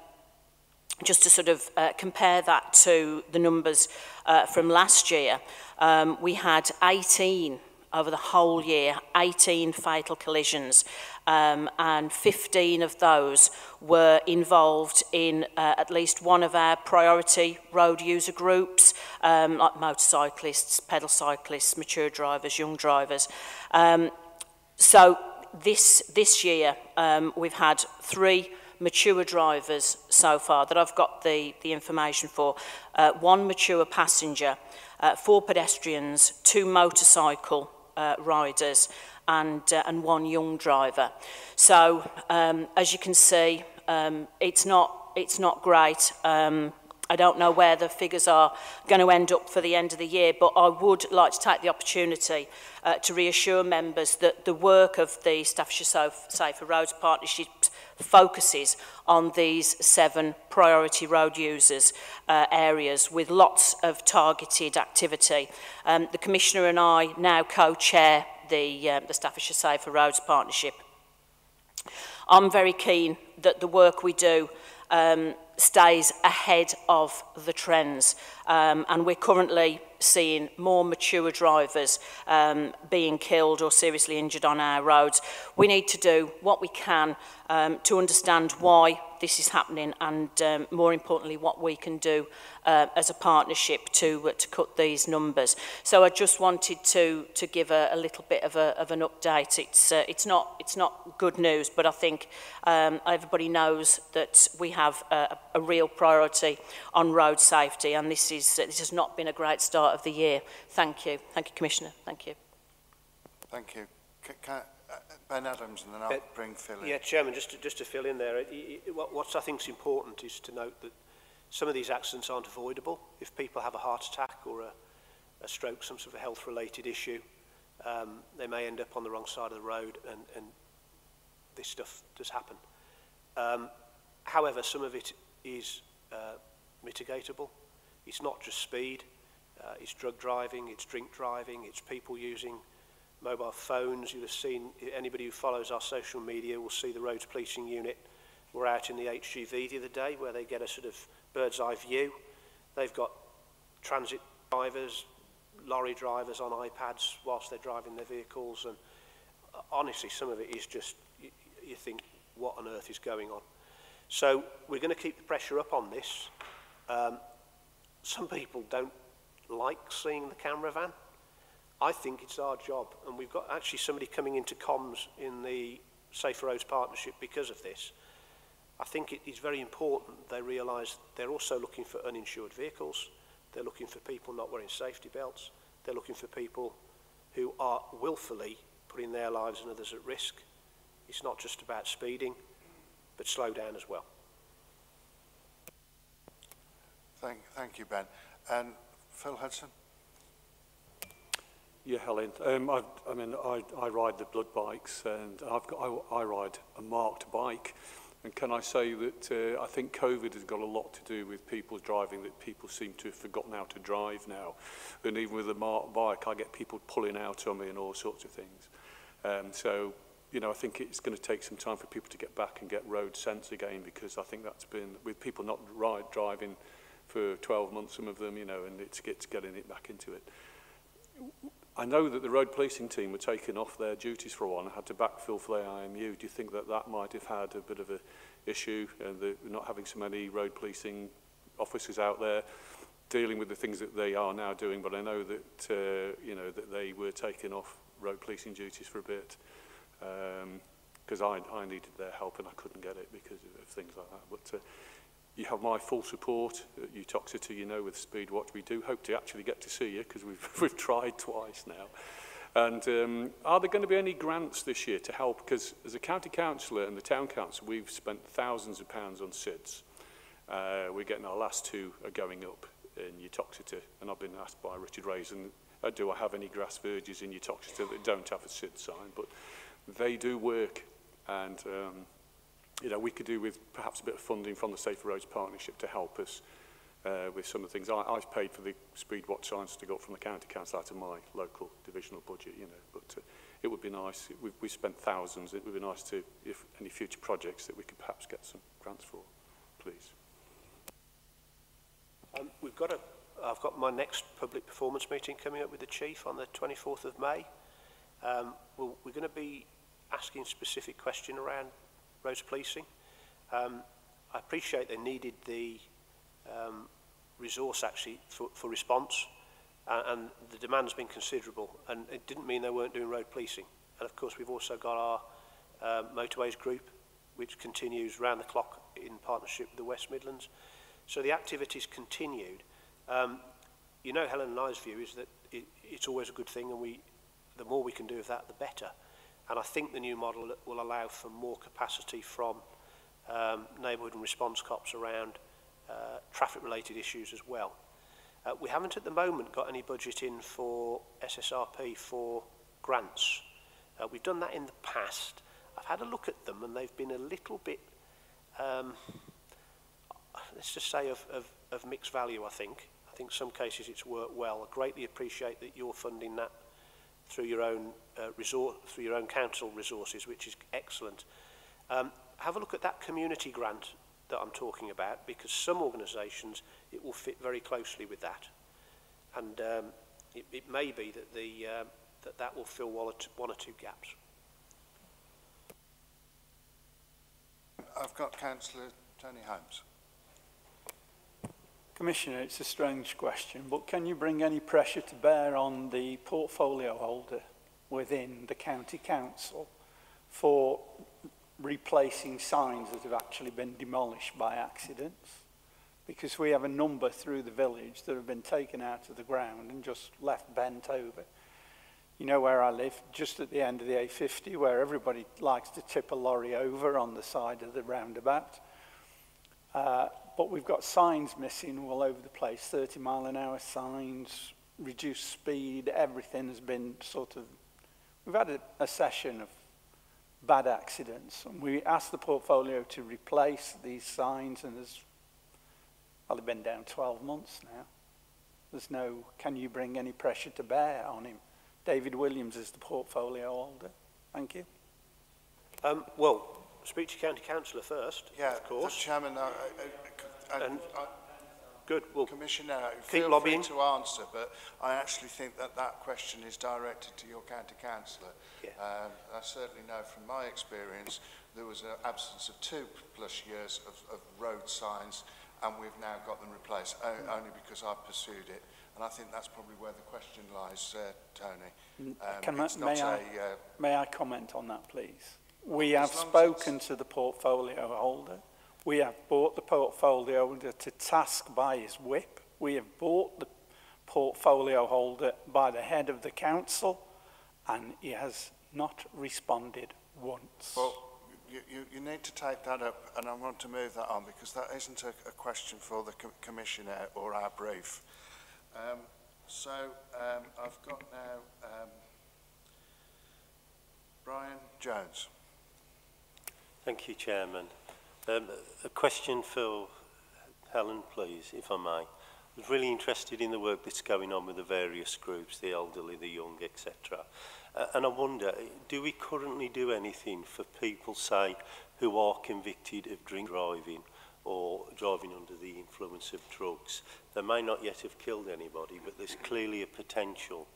K: just to sort of uh, compare that to the numbers uh, from last year, um, we had 18 over the whole year, 18 fatal collisions, um, and 15 of those were involved in uh, at least one of our priority road user groups, um, like motorcyclists, pedal cyclists, mature drivers, young drivers. Um, so this, this year, um, we've had three mature drivers so far that I've got the, the information for. Uh, one mature passenger, uh, four pedestrians, two motorcycle uh, riders and, uh, and one young driver. So um, as you can see, um, it's, not, it's not great. Um, I don't know where the figures are going to end up for the end of the year, but I would like to take the opportunity uh, to reassure members that the work of the Staffordshire Safer Roads Partnership focuses on these seven priority road users uh, areas with lots of targeted activity. Um, the Commissioner and I now co-chair the, uh, the Staffordshire Safer Roads Partnership. I'm very keen that the work we do um, stays ahead of the trends um, and we're currently seeing more mature drivers um, being killed or seriously injured on our roads. We need to do what we can um, to understand why this is happening and um, more importantly what we can do uh, as a partnership to uh, to cut these numbers so i just wanted to to give a, a little bit of a of an update it's uh, it's not it's not good news but i think um everybody knows that we have a, a real priority on road safety and this is this has not been a great start of the year thank you thank you commissioner thank you
A: thank you can, can, Ben Adams and then I'll
C: uh,
A: bring Phil in.
C: Yeah, Chairman, just to, just to fill in there, it, it, what, what I think is important is to note that some of these accidents aren't avoidable. If people have a heart attack or a, a stroke, some sort of health-related issue, um, they may end up on the wrong side of the road and, and this stuff does happen. Um, however, some of it is uh, mitigatable. It's not just speed, uh, it's drug driving, it's drink driving, it's people using mobile phones. You'll have seen, anybody who follows our social media will see the roads policing unit were out in the HGV the other day where they get a sort of bird's eye view. They've got transit drivers, lorry drivers on iPads whilst they're driving their vehicles. And uh, honestly, some of it is just, you, you think, what on earth is going on? So we're going to keep the pressure up on this. Um, some people don't like seeing the camera van. I think it's our job, and we've got actually somebody coming into comms in the Safer Roads Partnership because of this. I think it is very important they realise they're also looking for uninsured vehicles, they're looking for people not wearing safety belts, they're looking for people who are willfully putting their lives and others at risk. It's not just about speeding, but slow down as well.
A: Thank, thank you, Ben. And Phil Hudson?
E: Yeah, Helen. Um, I, I mean, I, I ride the blood bikes, and I've got I, I ride a marked bike. And can I say that uh, I think COVID has got a lot to do with people driving that people seem to have forgotten how to drive now. And even with a marked bike, I get people pulling out on me and all sorts of things. Um, so, you know, I think it's going to take some time for people to get back and get road sense again because I think that's been, with people not ride, driving for 12 months, some of them, you know, and it's, it's getting it back into it. I know that the road policing team were taken off their duties for a while and had to backfill for the IMU. Do you think that that might have had a bit of an issue and uh, the, not having so many road policing officers out there dealing with the things that they are now doing? But I know that, uh, you know, that they were taken off road policing duties for a bit because um, I, I needed their help and I couldn't get it because of things like that. But uh, You have my full support at uh, Utoxity, you know, with Speedwatch. We do hope to actually get to see you because we've, we've tried twice now. And um, are there going to be any grants this year to help? Because as a county councillor and the town council, we've spent thousands of pounds on SIDS. Uh, we're getting our last two are going up in Utoxity. And I've been asked by Richard Raisin, uh, do I have any grass verges in Utoxity that don't have a SIDS sign? But they do work. And um, you know, we could do with perhaps a bit of funding from the Safer Roads Partnership to help us uh, with some of the things. I, I've paid for the speed watch signs to go from the county council out of my local divisional budget, you know, but uh, it would be nice. We've, we've spent thousands. It would be nice to, if any future projects that we could perhaps get some grants for, please.
C: Um, we've got a, I've got my next public performance meeting coming up with the Chief on the 24th of May. Um, we'll, we're going to be asking specific question around roads policing. Um, I appreciate they needed the um, resource actually for, for response uh, and the demand's been considerable and it didn't mean they weren't doing road policing and of course we've also got our uh, motorways group which continues round the clock in partnership with the West Midlands so the activities continued um, you know Helen and I's view is that it, it's always a good thing and we the more we can do of that the better And I think the new model will allow for more capacity from um, neighbourhood and response cops around uh, traffic-related issues as well. Uh, we haven't at the moment got any budget in for SSRP for grants. Uh, we've done that in the past. I've had a look at them and they've been a little bit, um, let's just say, of, of, of mixed value, I think. I think some cases it's worked well. I greatly appreciate that you're funding that through your own uh, resor through your own council resources, which is excellent. Um, have a look at that community grant that I'm talking about, because some organisations, it will fit very closely with that. And um, it, it may be that the, uh, that, that will fill one or, two, one or two gaps.
A: I've got Councillor Tony Holmes.
J: Commissioner, it's a strange question, but can you bring any pressure to bear on the portfolio holder within the county council for replacing signs that have actually been demolished by accidents? Because we have a number through the village that have been taken out of the ground and just left bent over. You know where I live, just at the end of the A50, where everybody likes to tip a lorry over on the side of the roundabout. Uh, but we've got signs missing all over the place, 30 mile an hour signs, reduced speed, everything has been sort of, we've had a, a session of bad accidents. And we asked the portfolio to replace these signs and there's, well, they've been down 12 months now. There's no, can you bring any pressure to bear on him? David Williams is the portfolio holder. Thank you.
C: Um, well, speak to County Councillor first,
A: yeah,
C: of course.
A: Chairman, I, I,
C: and
A: uh,
C: Good. Well,
A: Commissioner,
C: keep lobbying
A: to answer, but I actually think that that question is directed to your county councillor.
C: Yeah.
A: Um, I certainly know from my experience there was an absence of two plus years of, of road signs, and we've now got them replaced o mm. only because i've pursued it. And I think that's probably where the question lies, uh, Tony. Um,
J: Can I, may, I,
A: uh,
J: may I comment on that, please? We have spoken to the portfolio holder. We have bought the portfolio holder to task by his whip. We have bought the portfolio holder by the head of the council, and he has not responded once.
A: Well, you, you, you need to take that up, and I want to move that on because that isn't a, a question for the com commissioner or our brief. Um, so um, I've got now um, Brian Jones.
I: Thank you, Chairman. Um, a question for Helen, please, if I may. I was really interested in the work that's going on with the various groups, the elderly, the young, etc. Uh, and I wonder, do we currently do anything for people, say, who are convicted of drink driving or driving under the influence of drugs? They may not yet have killed anybody, but there's clearly a potential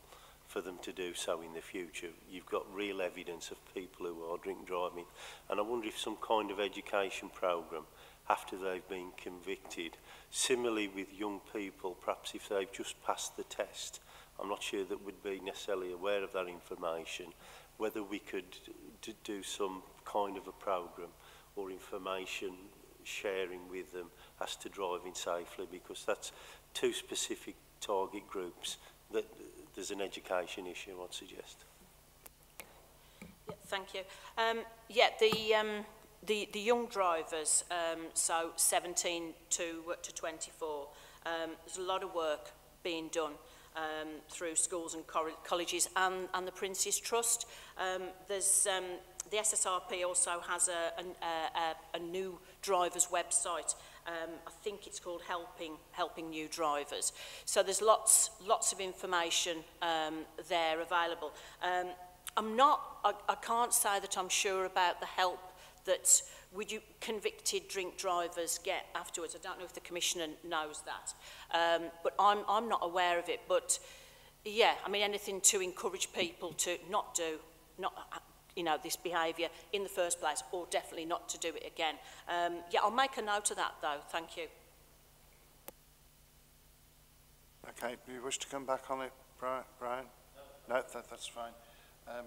I: for them to do so in the future. You've got real evidence of people who are drink driving. And I wonder if some kind of education program after they've been convicted. Similarly with young people, perhaps if they've just passed the test, I'm not sure that we'd be necessarily aware of that information, whether we could do some kind of a program or information sharing with them as to driving safely because that's two specific target groups that there's an education issue, I'd suggest.
K: Yeah, thank you. Um, yeah, the, um, the, the young drivers, um, so 17 to, to 24, um, there's a lot of work being done um, through schools and colleges and, and the Prince's Trust. Um, there's, um, the SSRP also has a, a, a, a new driver's website Um, I think it's called Helping, Helping New Drivers. So there's lots, lots of information um, there available. Um, I'm not, I, I can't say that I'm sure about the help that would you convicted drink drivers get afterwards? I don't know if the commissioner knows that, um, but I'm, I'm not aware of it. But yeah, I mean anything to encourage people to not do, not you know, this behaviour in the first place or definitely not to do it again. Um, yeah, I'll make a note of that though. Thank you.
A: Okay, do you wish to come back on it, Brian? No, no that, that's fine. Um,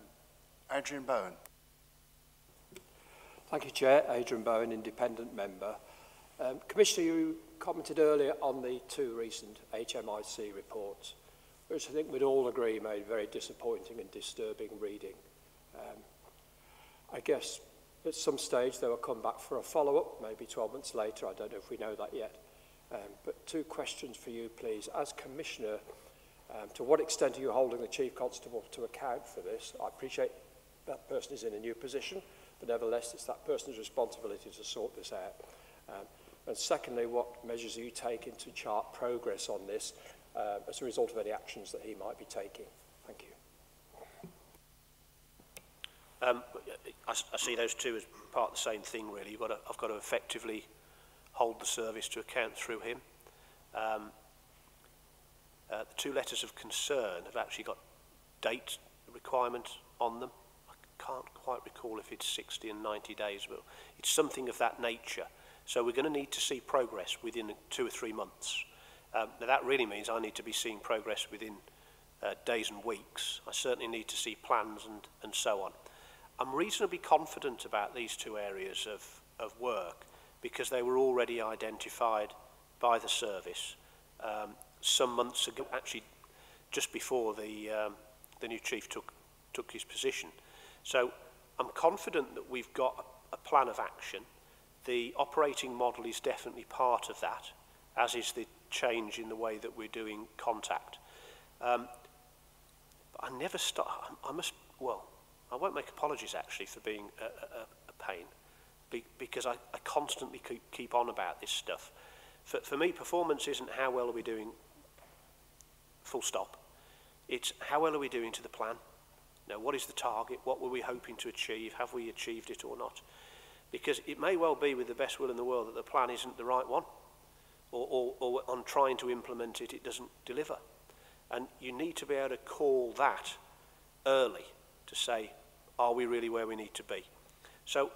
A: Adrian Bowen.
L: Thank you, Chair. Adrian Bowen, independent member. Um, Commissioner, you commented earlier on the two recent HMIC reports, which I think we'd all agree made very disappointing and disturbing reading. Um, I guess at some stage they will come back for a follow-up, maybe 12 months later. I don't know if we know that yet. Um, but two questions for you, please. As Commissioner, um, to what extent are you holding the Chief Constable to account for this? I appreciate that person is in a new position, but nevertheless, it's that person's responsibility to sort this out. Um, and secondly, what measures are you taking to chart progress on this uh, as a result of any actions that he might be taking?
C: Um, I, I see those two as part of the same thing, really. You've got to, I've got to effectively hold the service to account through him. Um, uh, the two letters of concern have actually got date requirement on them. I can't quite recall if it's 60 and 90 days, but it's something of that nature. So we're going to need to see progress within two or three months. Um, now that really means I need to be seeing progress within uh, days and weeks. I certainly need to see plans and, and so on. I'm reasonably confident about these two areas of, of work because they were already identified by the service um, some months ago, actually just before the, um, the new chief took, took his position. So I'm confident that we've got a plan of action. The operating model is definitely part of that, as is the change in the way that we're doing contact. Um, I never start, I must, well, I won't make apologies actually for being a, a, a pain be, because I, I constantly keep, keep on about this stuff. For, for me, performance isn't how well are we doing, full stop. It's how well are we doing to the plan? Now, what is the target? What were we hoping to achieve? Have we achieved it or not? Because it may well be with the best will in the world that the plan isn't the right one or, or, or on trying to implement it, it doesn't deliver. And you need to be able to call that early to say, are we really where we need to be? So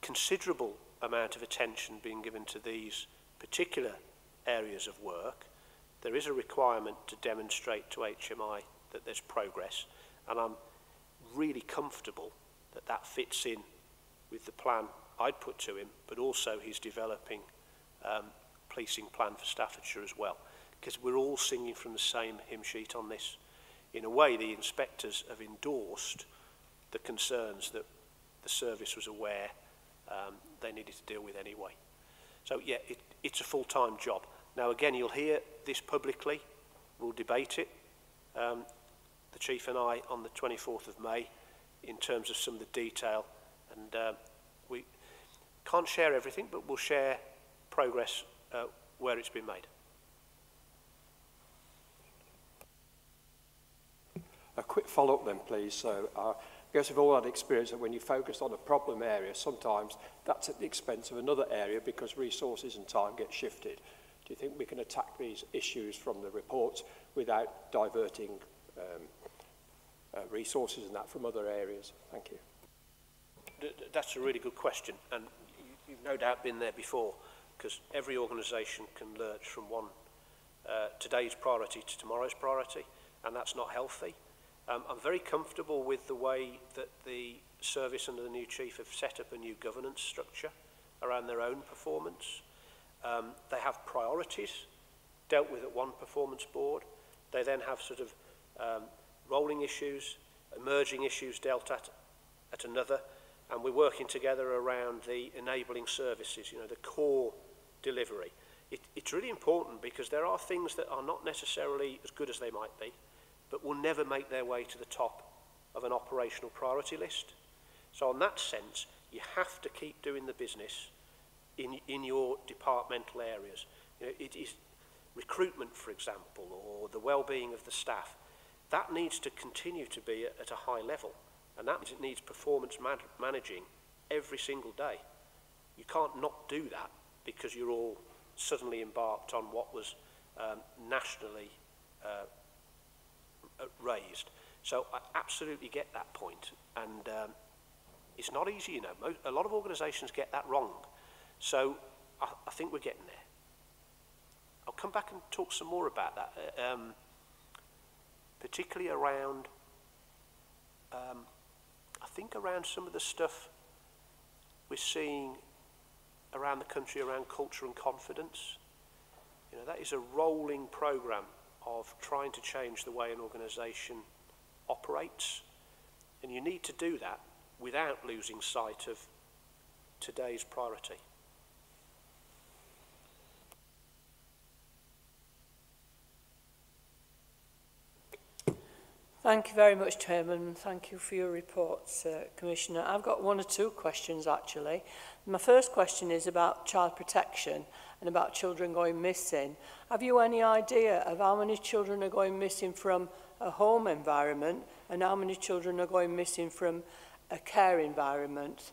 C: considerable amount of attention being given to these particular areas of work. There is a requirement to demonstrate to HMI that there's progress, and I'm really comfortable that that fits in with the plan I'd put to him, but also he's developing um, policing plan for Staffordshire as well, because we're all singing from the same hymn sheet on this. In a way, the inspectors have endorsed – the concerns that the service was aware um, they needed to deal with anyway. So yeah, it, it's a full-time job. Now again, you'll hear this publicly. We'll debate it, um, the Chief and I, on the 24th of May in terms of some of the detail. And um, we can't share everything, but we'll share progress uh, where it's been made.
L: A quick follow-up then, please. So, uh, Because we've all had experience that when you focus on a problem area, sometimes that's at the expense of another area because resources and time get shifted. Do you think we can attack these issues from the reports without diverting um, uh, resources and that from other areas? Thank you.
C: that's a really good question, and you've no doubt been there before, because every organisation can lurch from one uh, today's priority to tomorrow's priority, and that's not healthy. Um, I'm very comfortable with the way that the service under the new chief have set up a new governance structure around their own performance. Um, they have priorities dealt with at one performance board. They then have sort of um, rolling issues, emerging issues dealt at at another, and we're working together around the enabling services, you know, the core delivery. It, it's really important because there are things that are not necessarily as good as they might be, but will never make their way to the top of an operational priority list. So in that sense, you have to keep doing the business in, in your departmental areas. You know, it is recruitment, for example, or the well-being of the staff. That needs to continue to be at a high level, and that means it needs performance man managing every single day. You can't not do that because you're all suddenly embarked on what was um, nationally uh, raised. So I absolutely get that point. And um, it's not easy, you know. Most, a lot of organisations get that wrong. So I, I, think we're getting there. I'll come back and talk some more about that, uh, um, particularly around, um, I think around some of the stuff we're seeing around the country around culture and confidence. You know, that is a rolling programme of trying to change the way an organisation operates. And you need to do that without losing sight of today's priority.
H: Thank you very much, Tim, and thank you for your reports, uh, Commissioner. I've got one or two questions, actually. My first question is about child protection and about children going missing. Have you any idea of how many children are going missing from a home environment and how many children are going missing from a care environment?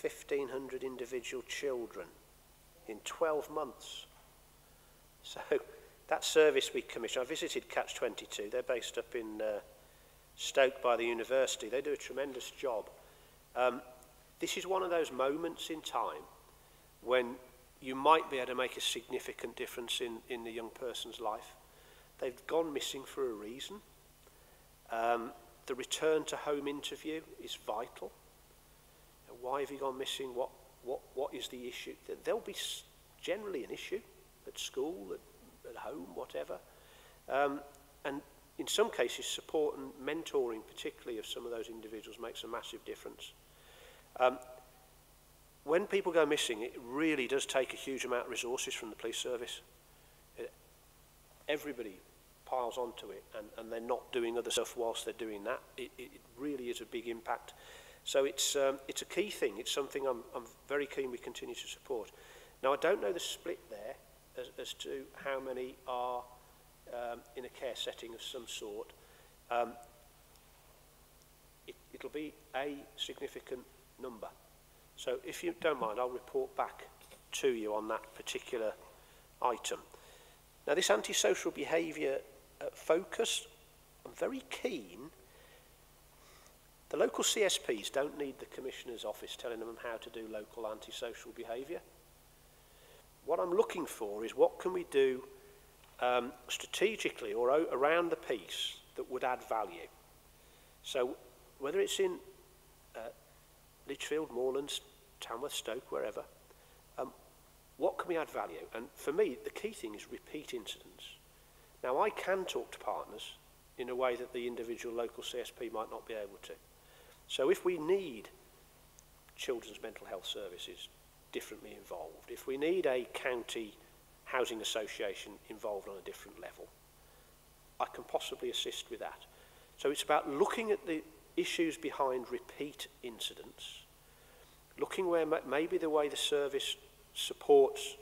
C: 1,500 individual children in 12 months. So that service we commissioned, I visited Catch 22, they're based up in uh, Stoke by the university. They do a tremendous job. Um, this is one of those moments in time when you might be able to make a significant difference in, in the young person's life. They've gone missing for a reason. Um, the return to home interview is vital. why have you gone missing? What, what, what is the issue? There'll be generally an issue at school, at, at home, whatever. Um, and in some cases, support and mentoring, particularly of some of those individuals, makes a massive difference. Um, when people go missing, it really does take a huge amount of resources from the police service. It, uh, everybody piles onto it and, and they're not doing other stuff whilst they're doing that. It, it, it really is a big impact. So it's, um, it's a key thing. It's something I'm, I'm very keen we continue to support. Now, I don't know the split there as, as to how many are um, in a care setting of some sort. Um, it, it'll be a significant number. So if you don't mind, I'll report back to you on that particular item. Now, this antisocial behaviour uh, focus, I'm very keen. The local CSPs don't need the Commissioner's office telling them how to do local antisocial behaviour. What I'm looking for is what can we do um, strategically or around the piece that would add value. So whether it's in uh, Lichfield, Moorlands, Tamworth, Stoke, wherever. Um, what can we add value? And for me, the key thing is repeat incidents. Now, I can talk to partners in a way that the individual local CSP might not be able to. So if we need children's mental health services differently involved, if we need a county housing association involved on a different level, I can possibly assist with that. So it's about looking at the issues behind repeat incidents, looking where maybe the way the service supports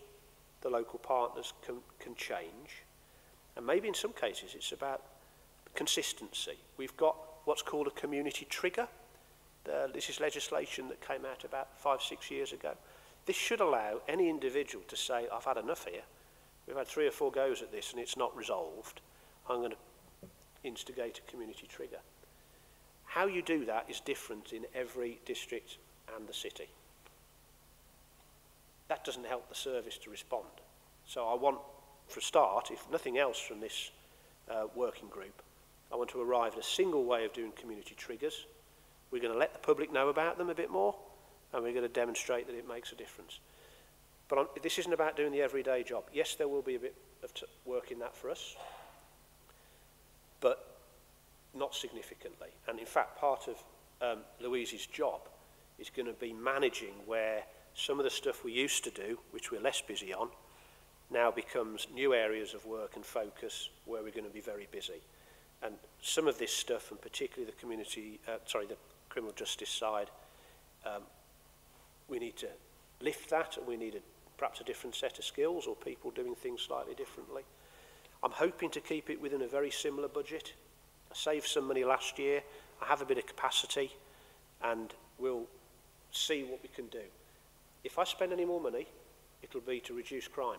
C: the local partners can, can change. And maybe in some cases it's about consistency. We've got what's called a community trigger. Uh, this is legislation that came out about five, six years ago. This should allow any individual to say, I've had enough here. We've had three or four goes at this and it's not resolved. I'm going to instigate a community trigger. How you do that is different in every district and the city. That doesn't help the service to respond. So I want, for a start, if nothing else from this uh, working group, I want to arrive at a single way of doing community triggers. We're going to let the public know about them a bit more, and we're going to demonstrate that it makes a difference. But on, this isn't about doing the everyday job. Yes, there will be a bit of work in that for us, not significantly. And in fact, part of um, Louise's job is going to be managing where some of the stuff we used to do, which we're less busy on, now becomes new areas of work and focus where we're going to be very busy. And some of this stuff, and particularly the community, uh, sorry, the criminal justice side, um, we need to lift that and we need a, perhaps a different set of skills or people doing things slightly differently. I'm hoping to keep it within a very similar budget I saved some money last year. I have a bit of capacity and we'll see what we can do. If I spend any more money, it'll be to reduce crime.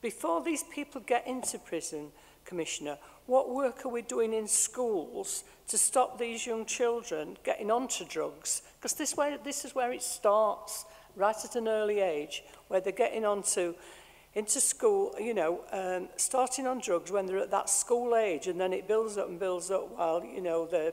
H: before these people get into prison, Commissioner, what work are we doing in schools to stop these young children getting onto drugs? Because this, way, this is where it starts, right at an early age, where they're getting onto into school, you know, um, starting on drugs when they're at that school age and then it builds up and builds up while, you know, they're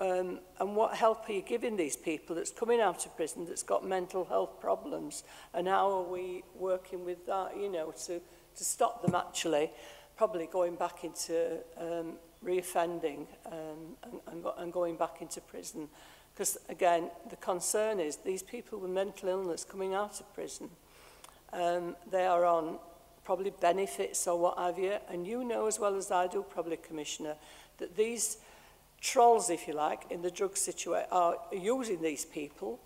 H: um, and what help are you giving these people that's coming out of prison that's got mental health problems and how are we working with that you know to to stop them actually probably going back into um, reoffending um, and, and, go, and going back into prison because again the concern is these people with mental illness coming out of prison um, they are on probably benefits or what have you and you know as well as I do probably commissioner that these trolls, if you like, in the drug situation are using these people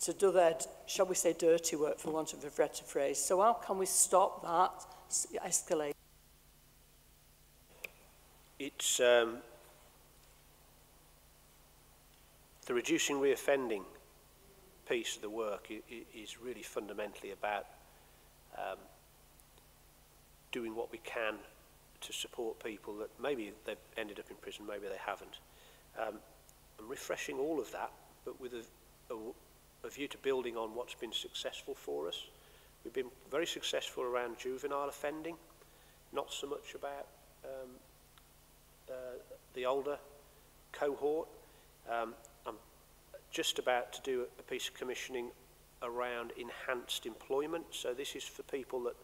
H: to do their, shall we say, dirty work, for want of a better phrase. So how can we stop that escalating?
C: It's um, the reducing reoffending piece of the work is really fundamentally about um, doing what we can to support people that maybe they've ended up in prison, maybe they haven't. Um, and refreshing all of that, but with a, a, a view to building on what's been successful for us. We've been very successful around juvenile offending, not so much about um, uh, the older cohort. Um, I'm just about to do a piece of commissioning around enhanced employment. So this is for people that,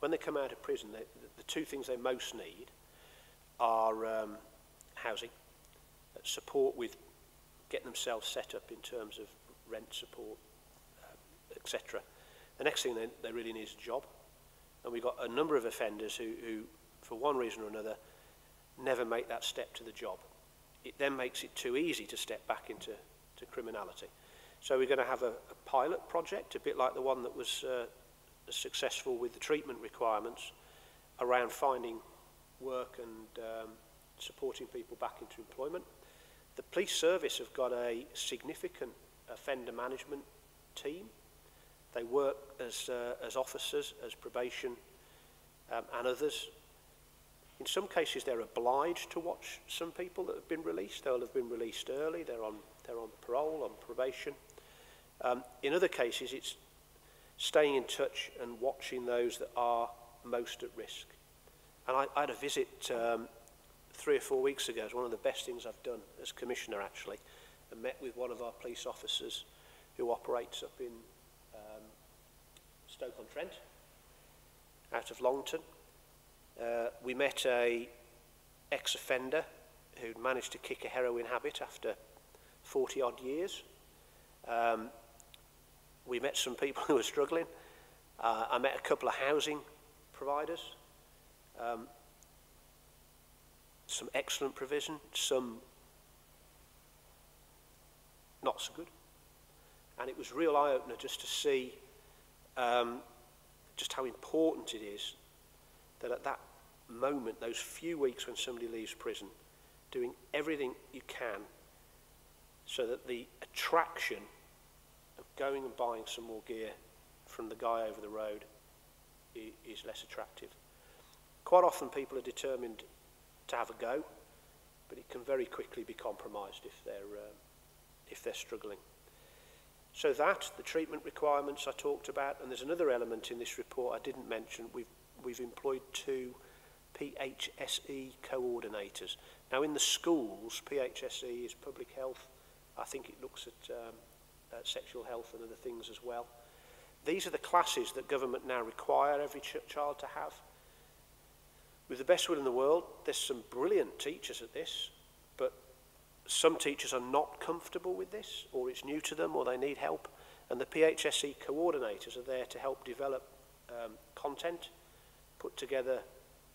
C: when they come out of prison, they, the two things they most need are um, housing support with getting themselves set up in terms of rent support, uh, um, etc. The next thing they, they really need is a job. And we've got a number of offenders who, who, for one reason or another, never make that step to the job. It then makes it too easy to step back into to criminality. So we're going to have a, a pilot project, a bit like the one that was uh, successful with the treatment requirements around finding work and um, supporting people back into employment. The police service have got a significant offender management team. They work as, uh, as officers, as probation um, and others. In some cases, they're obliged to watch some people that have been released. They'll have been released early. They're on, they're on parole, on probation. Um, in other cases, it's staying in touch and watching those that are most at risk. And I, I had a visit um, three or four weeks ago. It's one of the best things I've done as commissioner, actually. I met with one of our police officers who operates up in um, Stoke-on-Trent, out of Longton. Uh, we met a ex-offender who'd managed to kick a heroin habit after 40-odd years. Um, we met some people who were struggling. Uh, I met a couple of housing providers. Um, some excellent provision, some not so good. And it was real eye-opener just to see um, just how important it is that at that moment, those few weeks when somebody leaves prison, doing everything you can so that the attraction of going and buying some more gear from the guy over the road is less attractive. Quite often people are determined to have a go, but it can very quickly be compromised if they're, um, if they're struggling. So that, the treatment requirements I talked about, and there's another element in this report I didn't mention, we've, we've employed two PHSE coordinators. Now in the schools, PHSE is public health, I think it looks at, um, at sexual health and other things as well. These are the classes that government now require every ch child to have with the best will in the world, there's some brilliant teachers at this, but some teachers are not comfortable with this, or it's new to them, or they need help. And the PHSE coordinators are there to help develop um, content, put together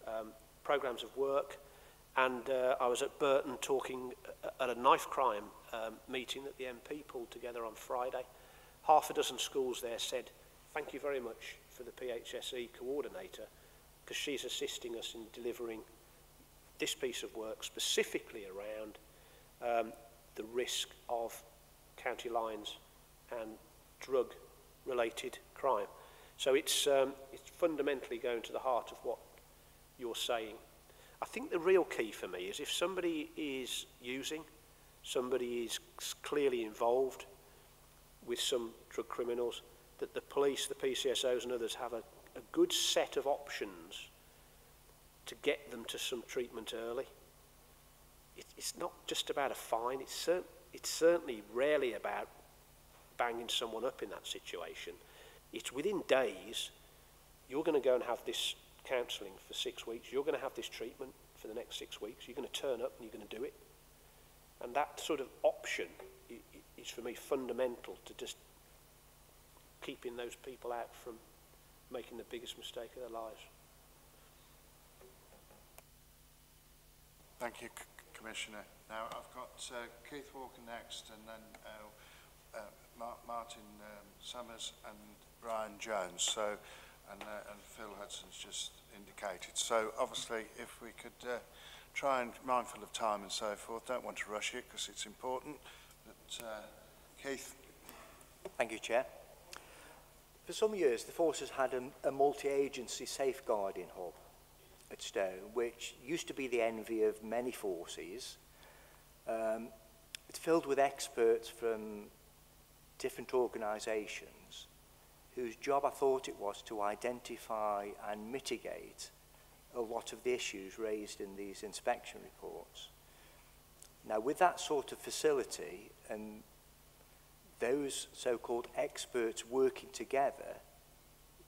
C: um, programs of work. And uh, I was at Burton talking uh, at a knife crime um, meeting that the MP pulled together on Friday. Half a dozen schools there said, thank you very much for the PHSE coordinator because she's assisting us in delivering this piece of work specifically around um, the risk of county lines and drug-related crime. So it's, um, it's fundamentally going to the heart of what you're saying. I think the real key for me is if somebody is using, somebody is clearly involved with some drug criminals, that the police, the PCSOs and others have a a good set of options to get them to some treatment early. It, it's not just about a fine, it's, cer it's certainly rarely about banging someone up in that situation. It's within days, you're going to go and have this counselling for six weeks, you're going to have this treatment for the next six weeks, you're going to turn up and you're going to do it. And that sort of option is for me fundamental to just keeping those people out from making the biggest mistake of their lives.
A: Thank you, C Commissioner. Now I've got uh, Keith Walker next, and then uh, uh, Mar Martin um, Summers and Brian Jones. So, and, uh, and Phil Hudson's just indicated. So obviously, if we could uh, try and mindful of time and so forth, don't want to rush it because it's important. But uh, Keith.
G: Thank you, Chair. For some years, the forces had a, a multi-agency safeguarding hub at Stone, which used to be the envy of many forces. Um, it's filled with experts from different organisations whose job I thought it was to identify and mitigate a lot of the issues raised in these inspection reports. Now, with that sort of facility and those so-called experts working together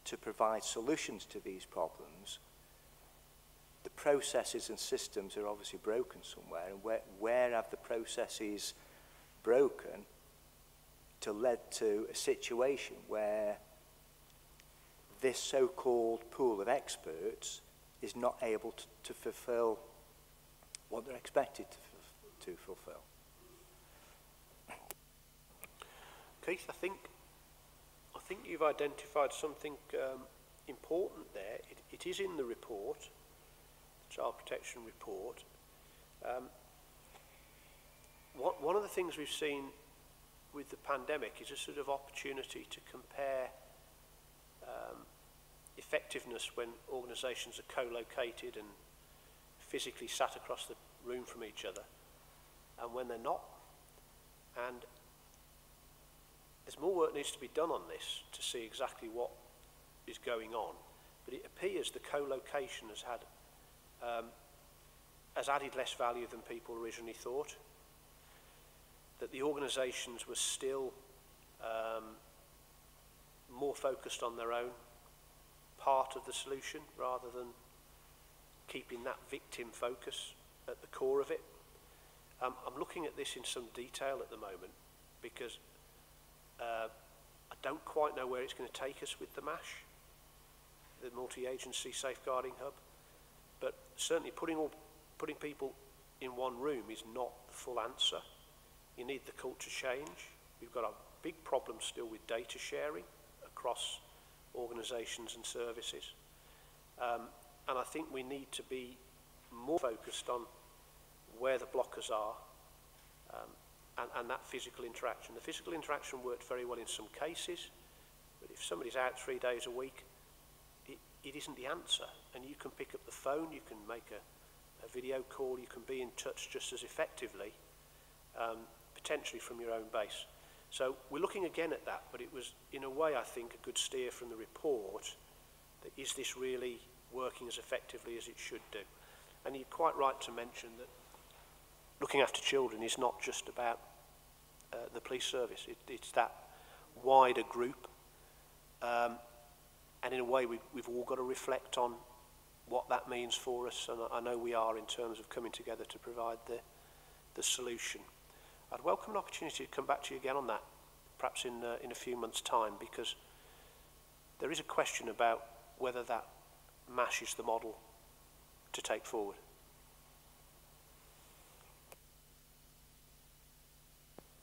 G: to provide solutions to these problems, the processes and systems are obviously broken somewhere. And where, where have the processes broken to lead to a situation where this so-called pool of experts is not able to, to fulfill what they're expected to, to fulfill?
C: piece. I think, I think you've identified something um, important there. It, it is in the report, the Child Protection Report. Um, what, one of the things we've seen with the pandemic is a sort of opportunity to compare um, effectiveness when organisations are co-located and physically sat across the room from each other and when they're not. And There's more work needs to be done on this to see exactly what is going on. But it appears the co-location has had um, has added less value than people originally thought. That the organisations were still um, more focused on their own part of the solution rather than keeping that victim focus at the core of it. Um, I'm looking at this in some detail at the moment because Uh, I don't quite know where it's going to take us with the MASH, the multi-agency safeguarding hub, but certainly putting, all, putting people in one room is not the full answer. You need the culture change. We've got a big problem still with data sharing across organisations and services. Um, and I think we need to be more focused on where the blockers are um, and, and that physical interaction. The physical interaction worked very well in some cases, but if somebody's out three days a week, it, it isn't the answer. And you can pick up the phone, you can make a, a video call, you can be in touch just as effectively, um, potentially from your own base. So we're looking again at that, but it was, in a way, I think, a good steer from the report that is this really working as effectively as it should do? And you're quite right to mention that looking after children is not just about uh, the police service. It, it's that wider group. Um, and in a way, we've, we've all got to reflect on what that means for us. And I, know we are in terms of coming together to provide the, the solution. I'd welcome an opportunity to come back to you again on that, perhaps in, uh, in a few months' time, because there is a question about whether that MASH the model to take forward.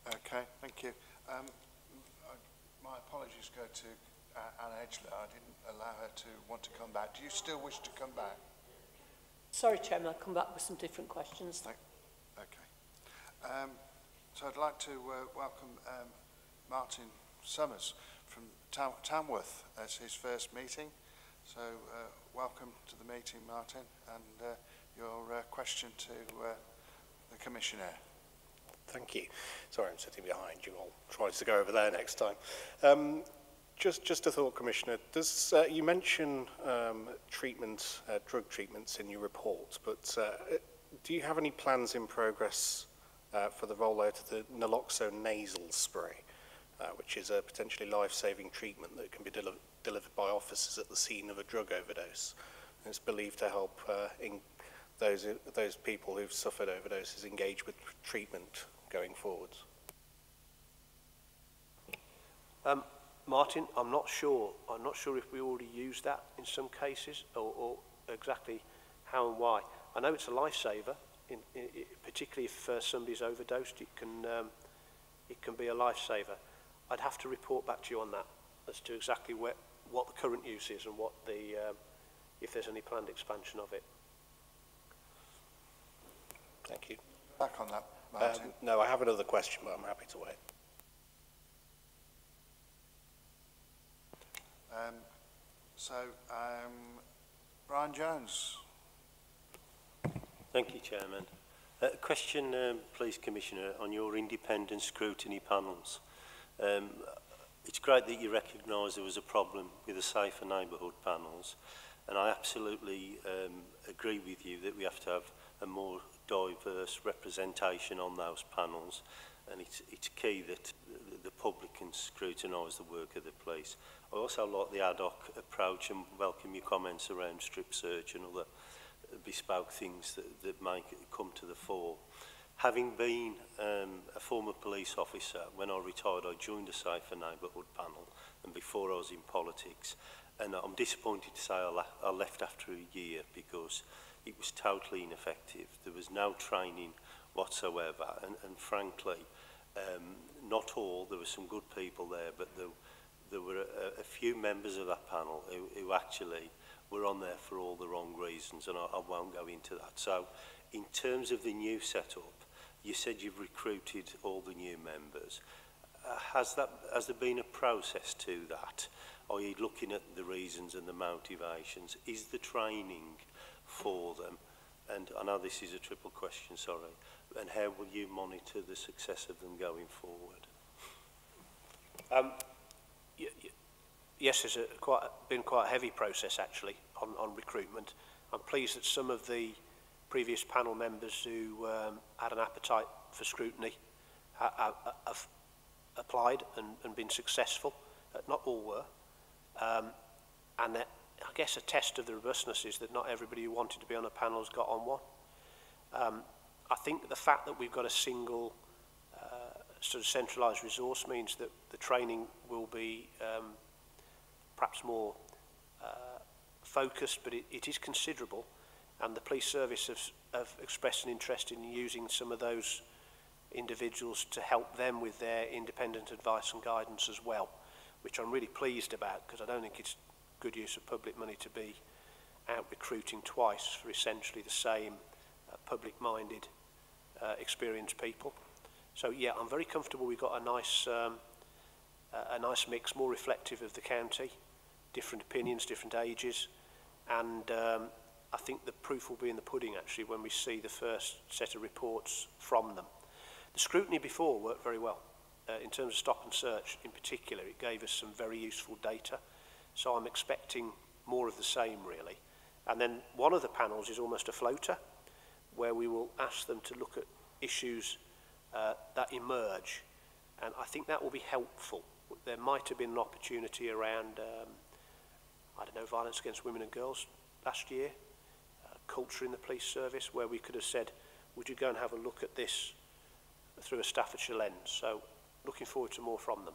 A: Okay, thank you. Um, my apologies go to uh, Anna Edgler. I didn't allow her to want to come back. Do you still wish to come back?
H: Sorry, Chairman, I'll come back with some different questions.
A: Thank okay. Um, so I'd like to uh, welcome um, Martin Summers from Tam Tamworth as his first meeting. So uh, welcome to the meeting, Martin, and uh, your uh, question to uh, the Commissioner.
M: Thank you. Sorry, I'm sitting behind you. I'll try to go over there next time. Um, just, just a thought, Commissioner. Does, uh, you mention um, treatment, uh, drug treatments in your report, but uh, do you have any plans in progress uh, for the rollout of the naloxone nasal spray, uh, which is a potentially life-saving treatment that can be del delivered by officers at the scene of a drug overdose? And it's believed to help uh, in those, those people who've suffered overdoses engage with treatment going forwards.
C: Um, Martin, I'm not sure. I'm not sure if we already use that in some cases or, or exactly how and why. I know it's a lifesaver, in, in, in, particularly if uh, somebody's overdosed, it can, um, it can be a lifesaver. I'd have to report back to you on that as to exactly where, what the current use is and what the, um, if there's any planned expansion of it.
M: Thank you.
A: Back on that about
M: um, No, I have another question, but I'm happy to wait.
A: Um, so, um, Brian Jones.
I: Thank you, Chairman. A uh, question, um, please, Commissioner, on your independent scrutiny panels. Um, it's great that you recognise there was a problem with the Safer Neighbourhood panels, and I absolutely um, agree with you that we have to have a more diverse representation on those panels and it's, it's key that the, the public can scrutinise the work of the police. I also like the ad hoc approach and welcome your comments around strip search and other bespoke things that, that might come to the fore. Having been um, a former police officer, when I retired, I joined a Safer Neighbourhood panel, and before I was in politics. And I'm disappointed to say I, la I left after a year because it was totally ineffective. There was no training whatsoever. And, and frankly, um, not all, there were some good people there, but there, there were a, a few members of that panel who, who actually were on there for all the wrong reasons, and I, I won't go into that. So in terms of the new setup, you said you've recruited all the new members. Uh, has, that, has there been a process to that? Are you looking at the reasons and the motivations? Is the training for them? And I know this is a triple question, sorry. And how will you monitor the success of them going forward?
C: Um, yes, it's a quite, been quite a heavy process actually on, on recruitment. I'm pleased that some of the previous panel members who um, had an appetite for scrutiny have applied and, and been successful. Uh, not all were. Um, and that I guess a test of the robustness is that not everybody who wanted to be on a panel has got on one. Um, I think the fact that we've got a single uh, sort of centralised resource means that the training will be um, perhaps more uh, focused, but it, it is considerable. And the police service have, have expressed an interest in using some of those individuals to help them with their independent advice and guidance as well, which I'm really pleased about because I don't think it's good use of public money to be out recruiting twice for essentially the same uh, public-minded, uh, experienced people. So yeah, I'm very comfortable. We've got a nice, um, a, nice mix, more reflective of the county, different opinions, different ages, and um, I think the proof will be in the pudding actually when we see the first set of reports from them. The scrutiny before worked very well. Uh, in terms of stop and search in particular, it gave us some very useful data. So I'm expecting more of the same, really. And then one of the panels is almost a floater, where we will ask them to look at issues uh, that emerge. And I think that will be helpful. There might have been an opportunity around, um, I don't know, violence against women and girls last year, uh, culture in the police service, where we could have said, would you go and have a look at this through a Staffordshire lens? So looking forward to more from them.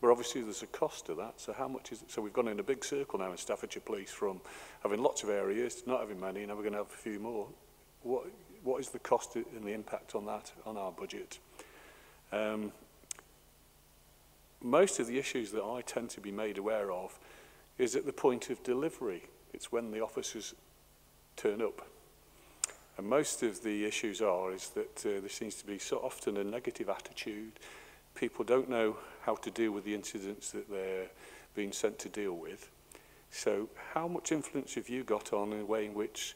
E: But obviously there's a cost to that. So how much is it? So we've gone in a big circle now in Staffordshire Police from having lots of areas to not having many, and now we're going to have a few more. What, what is the cost and the impact on that, on our budget? Um, most of the issues that I tend to be made aware of is at the point of delivery. It's when the officers turn up. And most of the issues are is that uh, there seems to be so often a negative attitude. People don't know how to deal with the incidents that they're being sent to deal with. So how much influence have you got on the way in which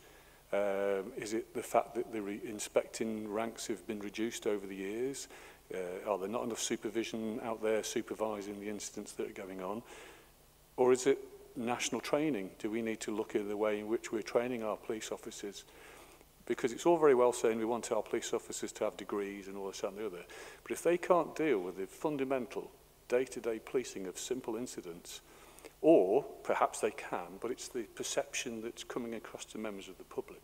E: um, is it the fact that the inspecting ranks have been reduced over the years? Uh, are there not enough supervision out there supervising the incidents that are going on? Or is it national training? Do we need to look at the way in which we're training our police officers? Because it's all very well saying we want our police officers to have degrees and all this and the other, but if they can't deal with the fundamental day-to-day -day policing of simple incidents, or perhaps they can, but it's the perception that's coming across to members of the public.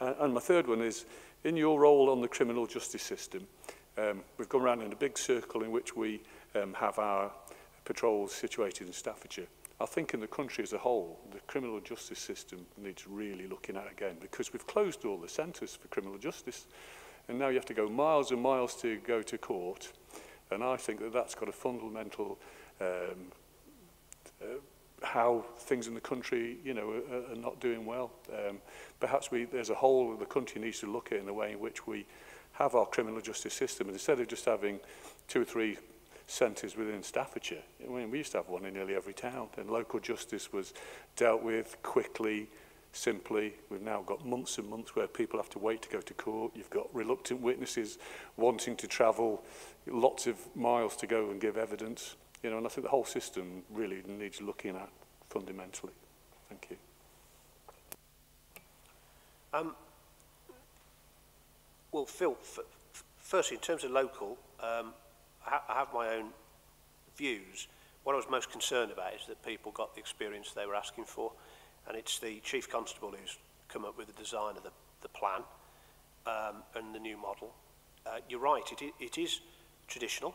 E: Uh, and my third one is, in your role on the criminal justice system, um, we've gone around in a big circle in which we um, have our patrols situated in Staffordshire. I think in the country as a whole, the criminal justice system needs really looking at again because we've closed all the centres for criminal justice and now you have to go miles and miles to go to court And I think that that's got a fundamental um, uh, how things in the country, you know, are, are not doing well. Um, perhaps we, there's a whole the country needs to look at in the way in which we have our criminal justice system. And instead of just having two or three centres within Staffordshire, I mean, we used to have one in nearly every town. And local justice was dealt with quickly, simply we've now got months and months where people have to wait to go to court you've got reluctant witnesses wanting to travel lots of miles to go and give evidence you know and I think the whole system really needs looking at fundamentally thank you
C: um well Phil firstly in terms of local um I, ha I have my own views what I was most concerned about is that people got the experience they were asking for and it's the Chief Constable who's come up with the design of the, the plan um, and the new model. Uh, you're right, it, it is traditional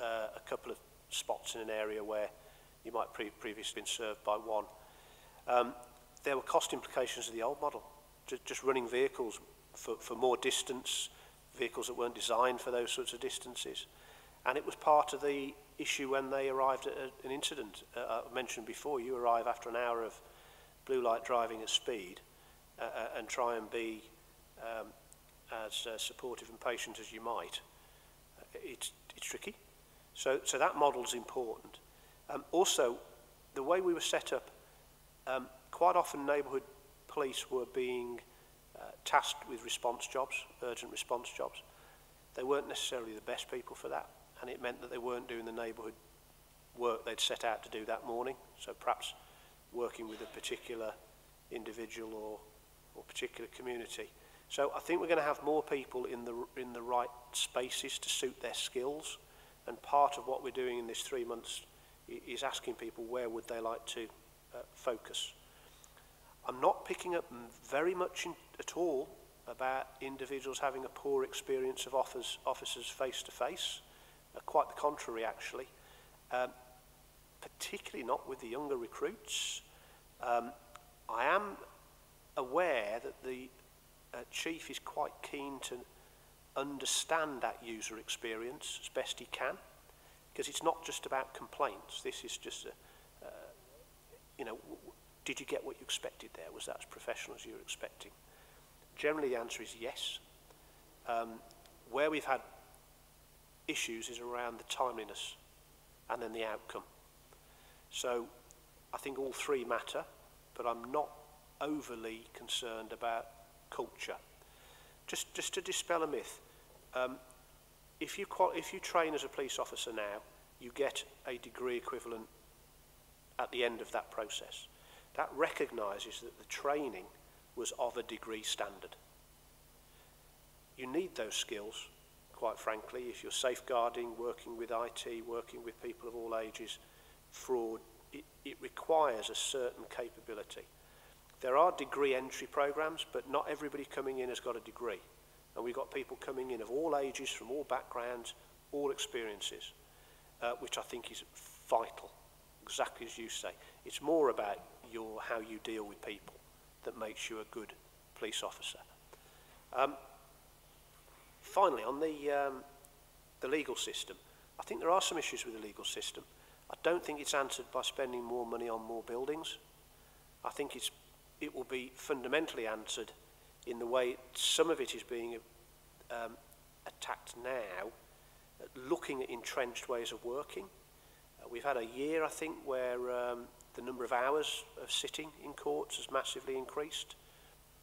C: uh, a couple of spots in an area where you might pre previously been served by one. Um, there were cost implications of the old model. Just, just running vehicles for, for more distance, vehicles that weren't designed for those sorts of distances. And it was part of the issue when they arrived at a, an incident. Uh, I mentioned before, you arrive after an hour of blue light driving at speed uh, uh and try and be um, as uh, supportive and patient as you might it's, it's tricky. So, so that model's important. Um, also, the way we were set up, um, quite often neighbourhood police were being uh, tasked with response jobs, urgent response jobs. They weren't necessarily the best people for that, and it meant that they weren't doing the neighbourhood work they'd set out to do that morning. So perhaps working with a particular individual or, or particular community. So I think we're going to have more people in the, in the right spaces to suit their skills. And part of what we're doing in this three months is asking people where would they like to uh, focus. I'm not picking up very much in, at all about individuals having a poor experience of office, officers face to face. Uh, quite the contrary, actually. Um, particularly not with the younger recruits. Um, I am aware that the uh, chief is quite keen to understand that user experience as best he can, because it's not just about complaints. This is just a, uh, you know, did you get what you expected there? Was that as professional as you were expecting? Generally, the answer is yes. Um, where we've had issues is around the timeliness and then the outcome. So I think all three matter, but I'm not overly concerned about culture. Just, just to dispel a myth, um, if, you if you train as a police officer now, you get a degree equivalent at the end of that process. That recognises that the training was of a degree standard. You need those skills, quite frankly, if you're safeguarding, working with IT, working with people of all ages, fraud, it, it requires a certain capability. There are degree entry programs, but not everybody coming in has got a degree. And we've got people coming in of all ages, from all backgrounds, all experiences, uh, which I think is vital, exactly as you say. It's more about your, how you deal with people that makes you a good police officer. Um, finally, on the, um, the legal system, I think there are some issues with the legal system. I don't think it's answered by spending more money on more buildings. I think it's it will be fundamentally answered in the way some of it is being um, attacked now, looking at entrenched ways of working. Uh, we've had a year, I think, where um, the number of hours of sitting in courts has massively increased.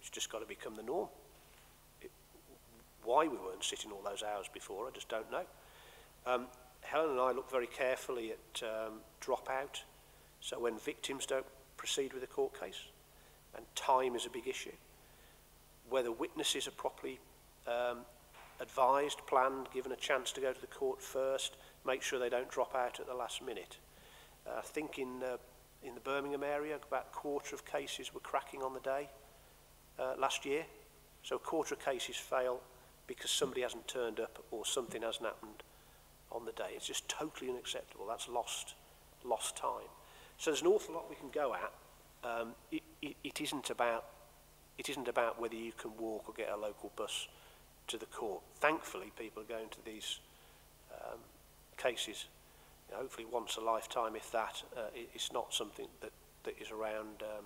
C: It's just got to become the norm. It, why we weren't sitting all those hours before, I just don't know. Um, Helen and I look very carefully at um, dropout, so when victims don't proceed with a court case, and time is a big issue. Whether witnesses are properly um, advised, planned, given a chance to go to the court first, make sure they don't drop out at the last minute. Uh, I think in, uh, in the Birmingham area, about a quarter of cases were cracking on the day uh, last year. So a quarter of cases fail because somebody hasn't turned up or something hasn't happened on the day. It's just totally unacceptable. That's lost, lost time. So there's an awful lot we can go at um, it, it, it isn't about it isn't about whether you can walk or get a local bus to the court. Thankfully, people are going to these um, cases, you know, hopefully once a lifetime, if that. Uh, it, it's not something that, that is around um,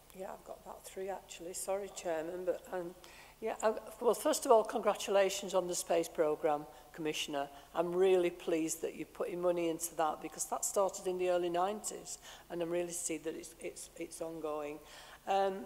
H: yeah, I've got about three actually. Sorry, Chairman, but um, yeah. I, well, first of all, congratulations on the space programme, Commissioner. I'm really pleased that you're putting money into that because that started in the early 90s, and I'm really see that it's it's it's ongoing. Um,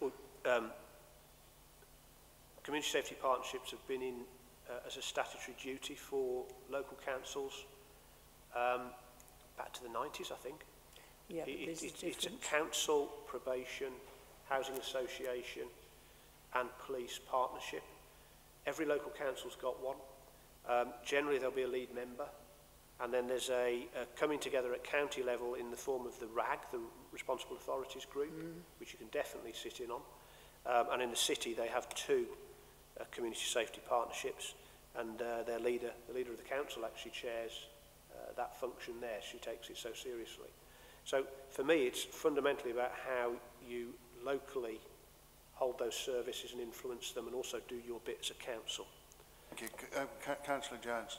C: Well, um, community safety partnerships have been in uh, as a statutory duty for local councils um, back to the 90s, I think.
H: Yeah,
C: it, it, it, it's a council, probation, housing association and police partnership. Every local council's got one. Um, generally, there'll be a lead member. And then there's a, a coming together at county level in the form of the RAG, the Responsible Authorities Group, mm. which you can definitely sit in on. Um, and in the city, they have two uh, community safety partnerships and uh, their leader, the leader of the council, actually chairs uh, that function there. She takes it so seriously. So for me, it's fundamentally about how you locally hold those services and influence them and also do your bit as a council.
A: Thank you. Uh, Councillor Jones,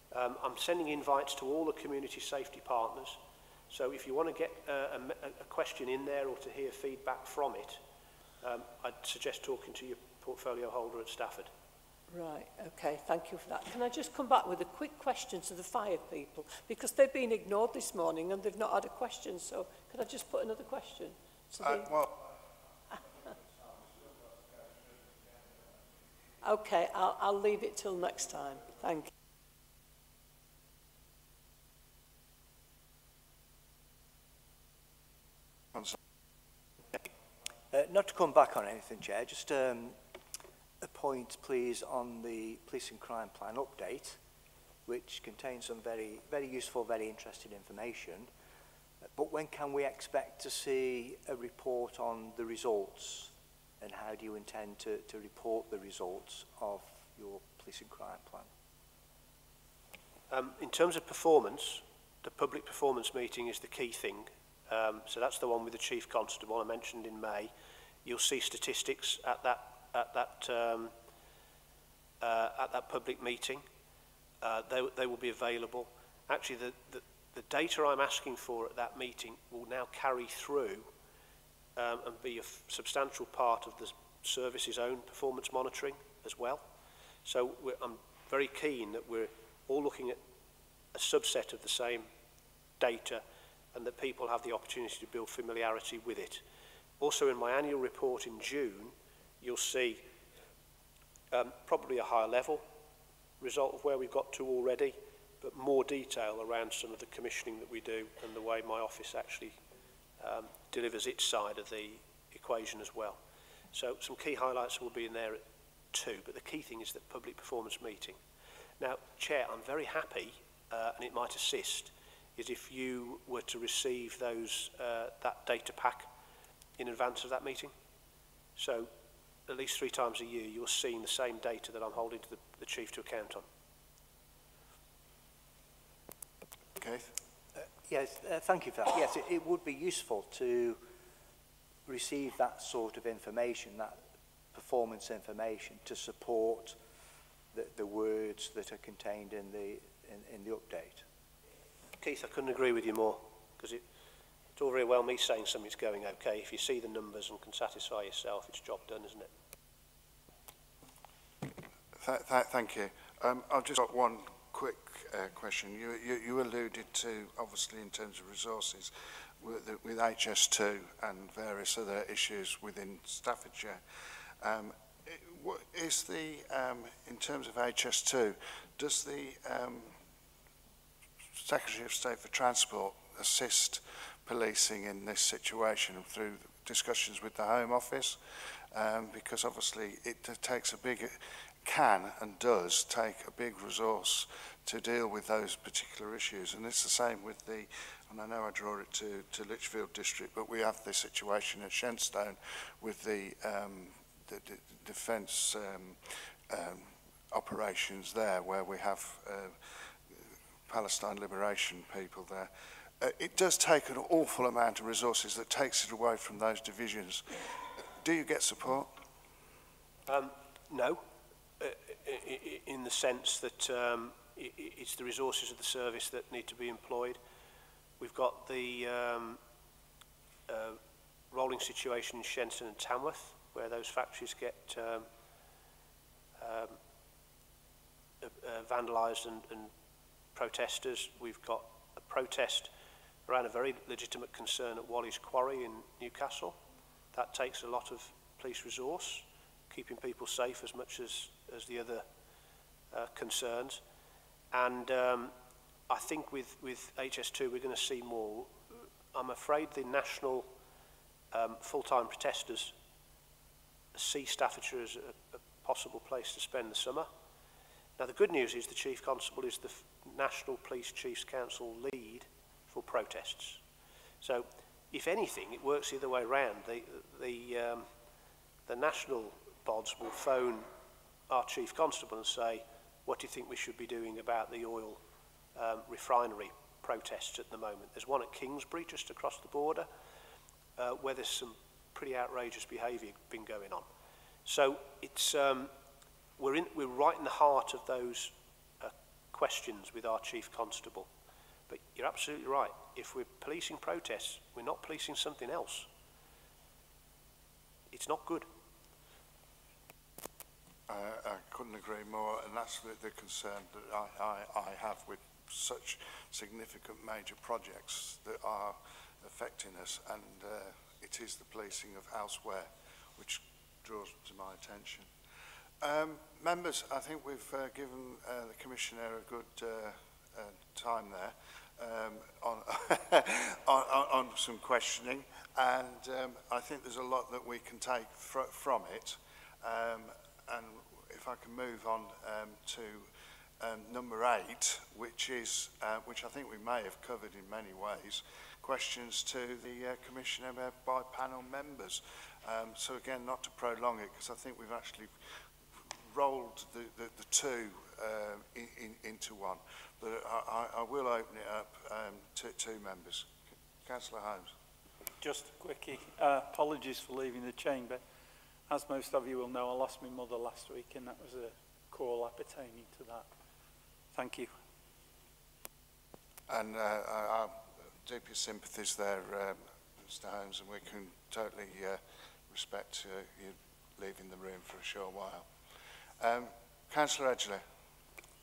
C: Um, I'm sending invites to all the community safety partners. So if you want to get uh, a, a question in there or to hear feedback from it, um, I'd suggest talking to your portfolio holder at Stafford.
H: Right, okay, thank you for that. Can I just come back with a quick question to the fire people? Because they've been ignored this morning and they've not had a question, so can I just put another question? To
A: uh,
H: the...
A: Well...
H: okay, I'll, I'll leave it till next time. Thank you.
G: Uh, not to come back on anything, Chair, just um, a point, please, on the Police and Crime Plan update, which contains some very, very useful, very interesting information. Uh, but when can we expect to see a report on the results? And how do you intend to, to report the results of your Police and Crime Plan?
C: Um, in terms of performance, the public performance meeting is the key thing Um, so that's the one with the Chief Constable I mentioned in May. You'll see statistics at that, at that, um, uh, at that public meeting. Uh, they, they will be available. Actually, the, the, the data I'm asking for at that meeting will now carry through um, and be a substantial part of the service's own performance monitoring as well. So I'm very keen that we're all looking at a subset of the same data and that people have the opportunity to build familiarity with it. Also in my annual report in June, you'll see um, probably a higher level result of where we've got to already, but more detail around some of the commissioning that we do and the way my office actually um, delivers its side of the equation as well. So some key highlights will be in there at two, but the key thing is the public performance meeting. Now, Chair, I'm very happy, uh, and it might assist, is if you were to receive those uh, that data pack in advance of that meeting. So at least three times a year you're seeing the same data that I'm holding to the, the chief to account on.
A: Keith?
G: Uh, yes, uh, thank you for that. Yes, it, it would be useful to receive that sort of information, that performance information to support the, the words that are contained in the, in, in the update.
C: Keith, I couldn't agree with you more because it, it's all very well me saying something's going okay. If you see the numbers and can satisfy yourself, it's job done, isn't it?
A: Th th thank you. Um, I've just got one quick uh, question. You, you, you alluded to, obviously, in terms of resources, with, with HS2 and various other issues within Staffordshire. Um, is the, um, in terms of HS2, does the um, Secretary of State for Transport assist policing in this situation through discussions with the Home Office um, because obviously it takes a big can and does take a big resource to deal with those particular issues and it's the same with the and I know I draw it to to Lichfield district but we have this situation at Shenstone with the um the, the defense um, um operations there where we have uh, Palestine liberation people there. Uh, it does take an awful amount of resources that takes it away from those divisions. Do you get support?
C: Um, no, uh, in the sense that um, it's the resources of the service that need to be employed. We've got the um, uh, rolling situation in Shenton and Tamworth, where those factories get um, um, uh, uh, vandalised and, and protesters. We've got a protest around a very legitimate concern at Wally's Quarry in Newcastle. That takes a lot of police resource, keeping people safe as much as, as the other uh, concerns. And um, I think with, with HS2 we're going to see more. I'm afraid the national um, full-time protesters see Staffordshire as a, a possible place to spend the summer. Now, the good news is the Chief Constable is the National Police Chiefs Council lead for protests. So, if anything, it works the other way around. The, the, um, the national bods will phone our Chief Constable and say, what do you think we should be doing about the oil um, refinery protests at the moment? There's one at Kingsbury, just across the border, uh, where there's some pretty outrageous behaviour been going on. So it's... Um, we're, in, we're right in the heart of those uh, questions with our chief constable. But you're absolutely right. If we're policing protests, we're not policing something else. It's not good.
A: I, I couldn't agree more, and that's the, the concern that I, I, I have with such significant major projects that are affecting us, and uh, it is the policing of elsewhere which draws to my attention. Um, members, I think we've uh, given uh, the Commissioner a good uh, uh, time there um, on, on, on some questioning and um, I think there's a lot that we can take fr from it um, and if I can move on um, to um, number eight, which is uh, which I think we may have covered in many ways, questions to the uh, commissioner uh, by panel members. Um, so again, not to prolong it, because I think we've actually rolled the, the, the two uh, in, in, into one. But I, I, will open it up um, to two members. Councillor Holmes.
J: Just quickie, uh, apologies for leaving the chamber. As most of you will know, I lost my mother last week and that was a call appertaining to that. Thank you.
A: And uh, our deepest sympathies there, um, Mr Holmes, and we can totally uh, respect uh, you leaving the room for a short while. Um, Councillor Edgley.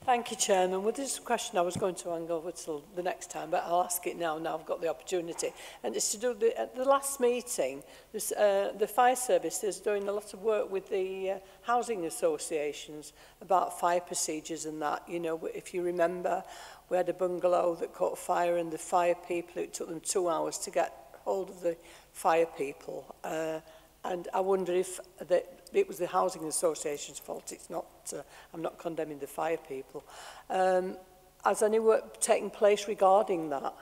H: Thank you, Chairman. Well, this is a question I was going to angle till the next time, but I'll ask it now, now I've got the opportunity. And it's to do the, at the last meeting, this, uh, the fire service is doing a lot of work with the uh, housing associations about fire procedures and that. You know, if you remember, we had a bungalow that caught fire and the fire people, it took them two hours to get hold of the fire people. Uh, and I wonder if that it was the housing association's fault. It's not, uh, I'm not condemning the fire people. Um, as any work taking place regarding that?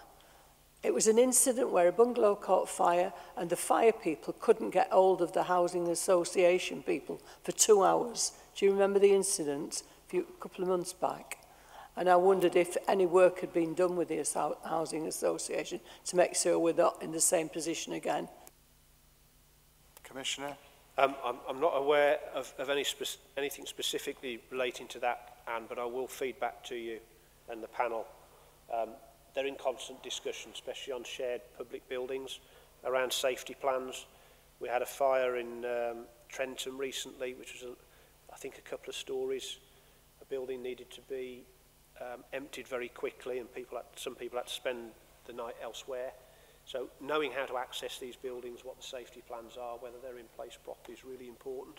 H: It was an incident where a bungalow caught fire and the fire people couldn't get hold of the housing association people for two hours. Do you remember the incident a, few, a couple of months back? And I wondered if any work had been done with the housing association to make sure we're not in the same position again.
A: Commissioner?
C: Um, I'm, I'm not aware of, of any spe anything specifically relating to that, Anne, but I will feed back to you and the panel. Um, they're in constant discussion, especially on shared public buildings, around safety plans. We had a fire in um, Trenton recently, which was, a, I think, a couple of stories. A building needed to be um, emptied very quickly, and people had, some people had to spend the night elsewhere. So knowing how to access these buildings, what the safety plans are, whether they're in place properly is really important.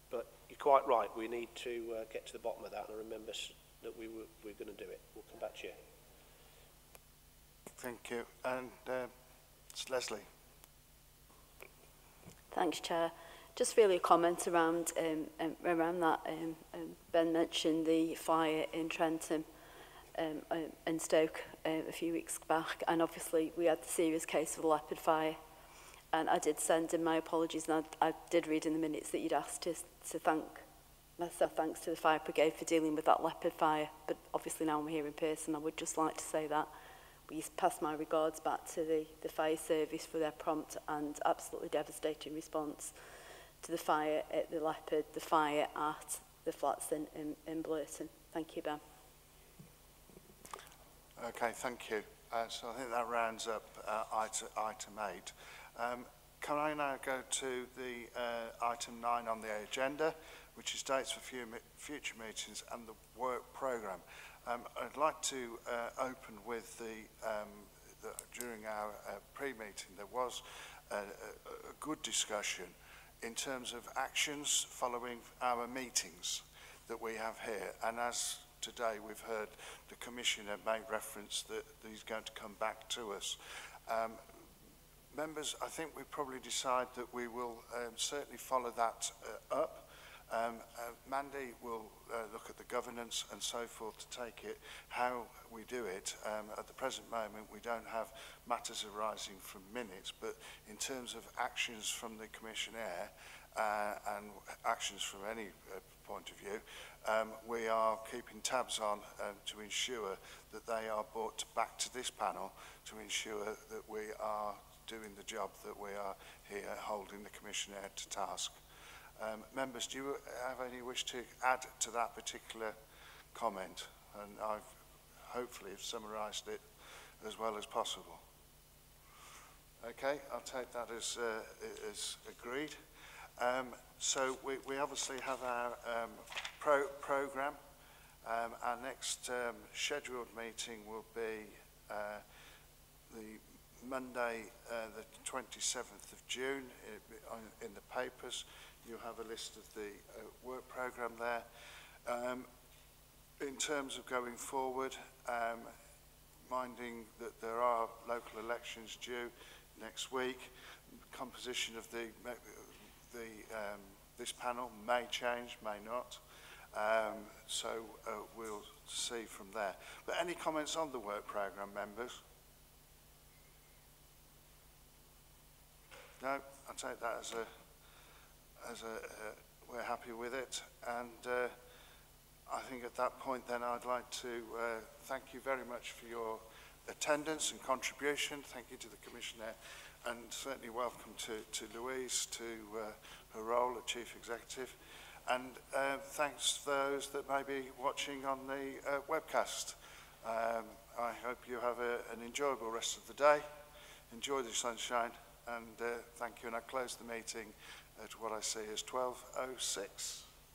C: But you're quite right, we need to uh, get to the bottom of that and remember that we were, we're going to do it. We'll come back to you.
A: Thank you. And uh, it's Leslie.
N: Thanks, Chair. Just really a comment around um, um, around that. Um, um, ben mentioned the fire in Trenton um, um, uh, and Stoke um, a few weeks back, and obviously we had the serious case of a leopard fire And I did send in my apologies, and I, I did read in the minutes that you'd asked to, to thank myself, thanks to the fire brigade for dealing with that leopard fire. But obviously now I'm here in person, I would just like to say that we pass my regards back to the, the fire service for their prompt and absolutely devastating response to the fire at the Leopard, the fire at the flats in, in, in Blurton. Thank you, Ben.
A: Okay, thank you. Uh, so I think that rounds up uh, item, item eight. Um, can I now go to the uh, item 9 on the agenda, which is dates for future meetings and the work programme. Um, I'd like to uh, open with the, um, the during our uh, pre-meeting, there was a, a, a good discussion in terms of actions following our meetings that we have here. And as today we've heard the Commissioner make reference that he's going to come back to us. Um, Members, I think we probably decide that we will um, certainly follow that uh, up. Um, uh, Mandy will uh, look at the governance and so forth to take it, how we do it. Um, at the present moment, we don't have matters arising from minutes, but in terms of actions from the commissioner uh, and actions from any uh, point of view, um, we are keeping tabs on um, to ensure that they are brought back to this panel to ensure that we are doing the job that we are here holding the Commissioner to task. Um, members, do you have any wish to add to that particular comment? And I've hopefully summarised it as well as possible. Okay, I'll take that as, uh, as agreed. Um, so we, we obviously have our um, pro programme. Um, our next um, scheduled meeting will be uh, the Monday, uh, the 27th of June, in, in the papers. You have a list of the uh, work programme there. Um, in terms of going forward, um, minding that there are local elections due next week, composition of the, uh, the um, this panel may change, may not. Um, so uh, we'll see from there. But any comments on the work programme, members? No, I take that as a, as a, uh, we're happy with it. And uh, I think at that point then I'd like to uh, thank you very much for your attendance and contribution. Thank you to the Commissioner and certainly welcome to, to Louise, to uh, her role as Chief Executive. And uh, thanks to those that may be watching on the uh, webcast. Um, I hope you have a, an enjoyable rest of the day. Enjoy the sunshine and uh, thank you. And I close the meeting at what I say is 12.06.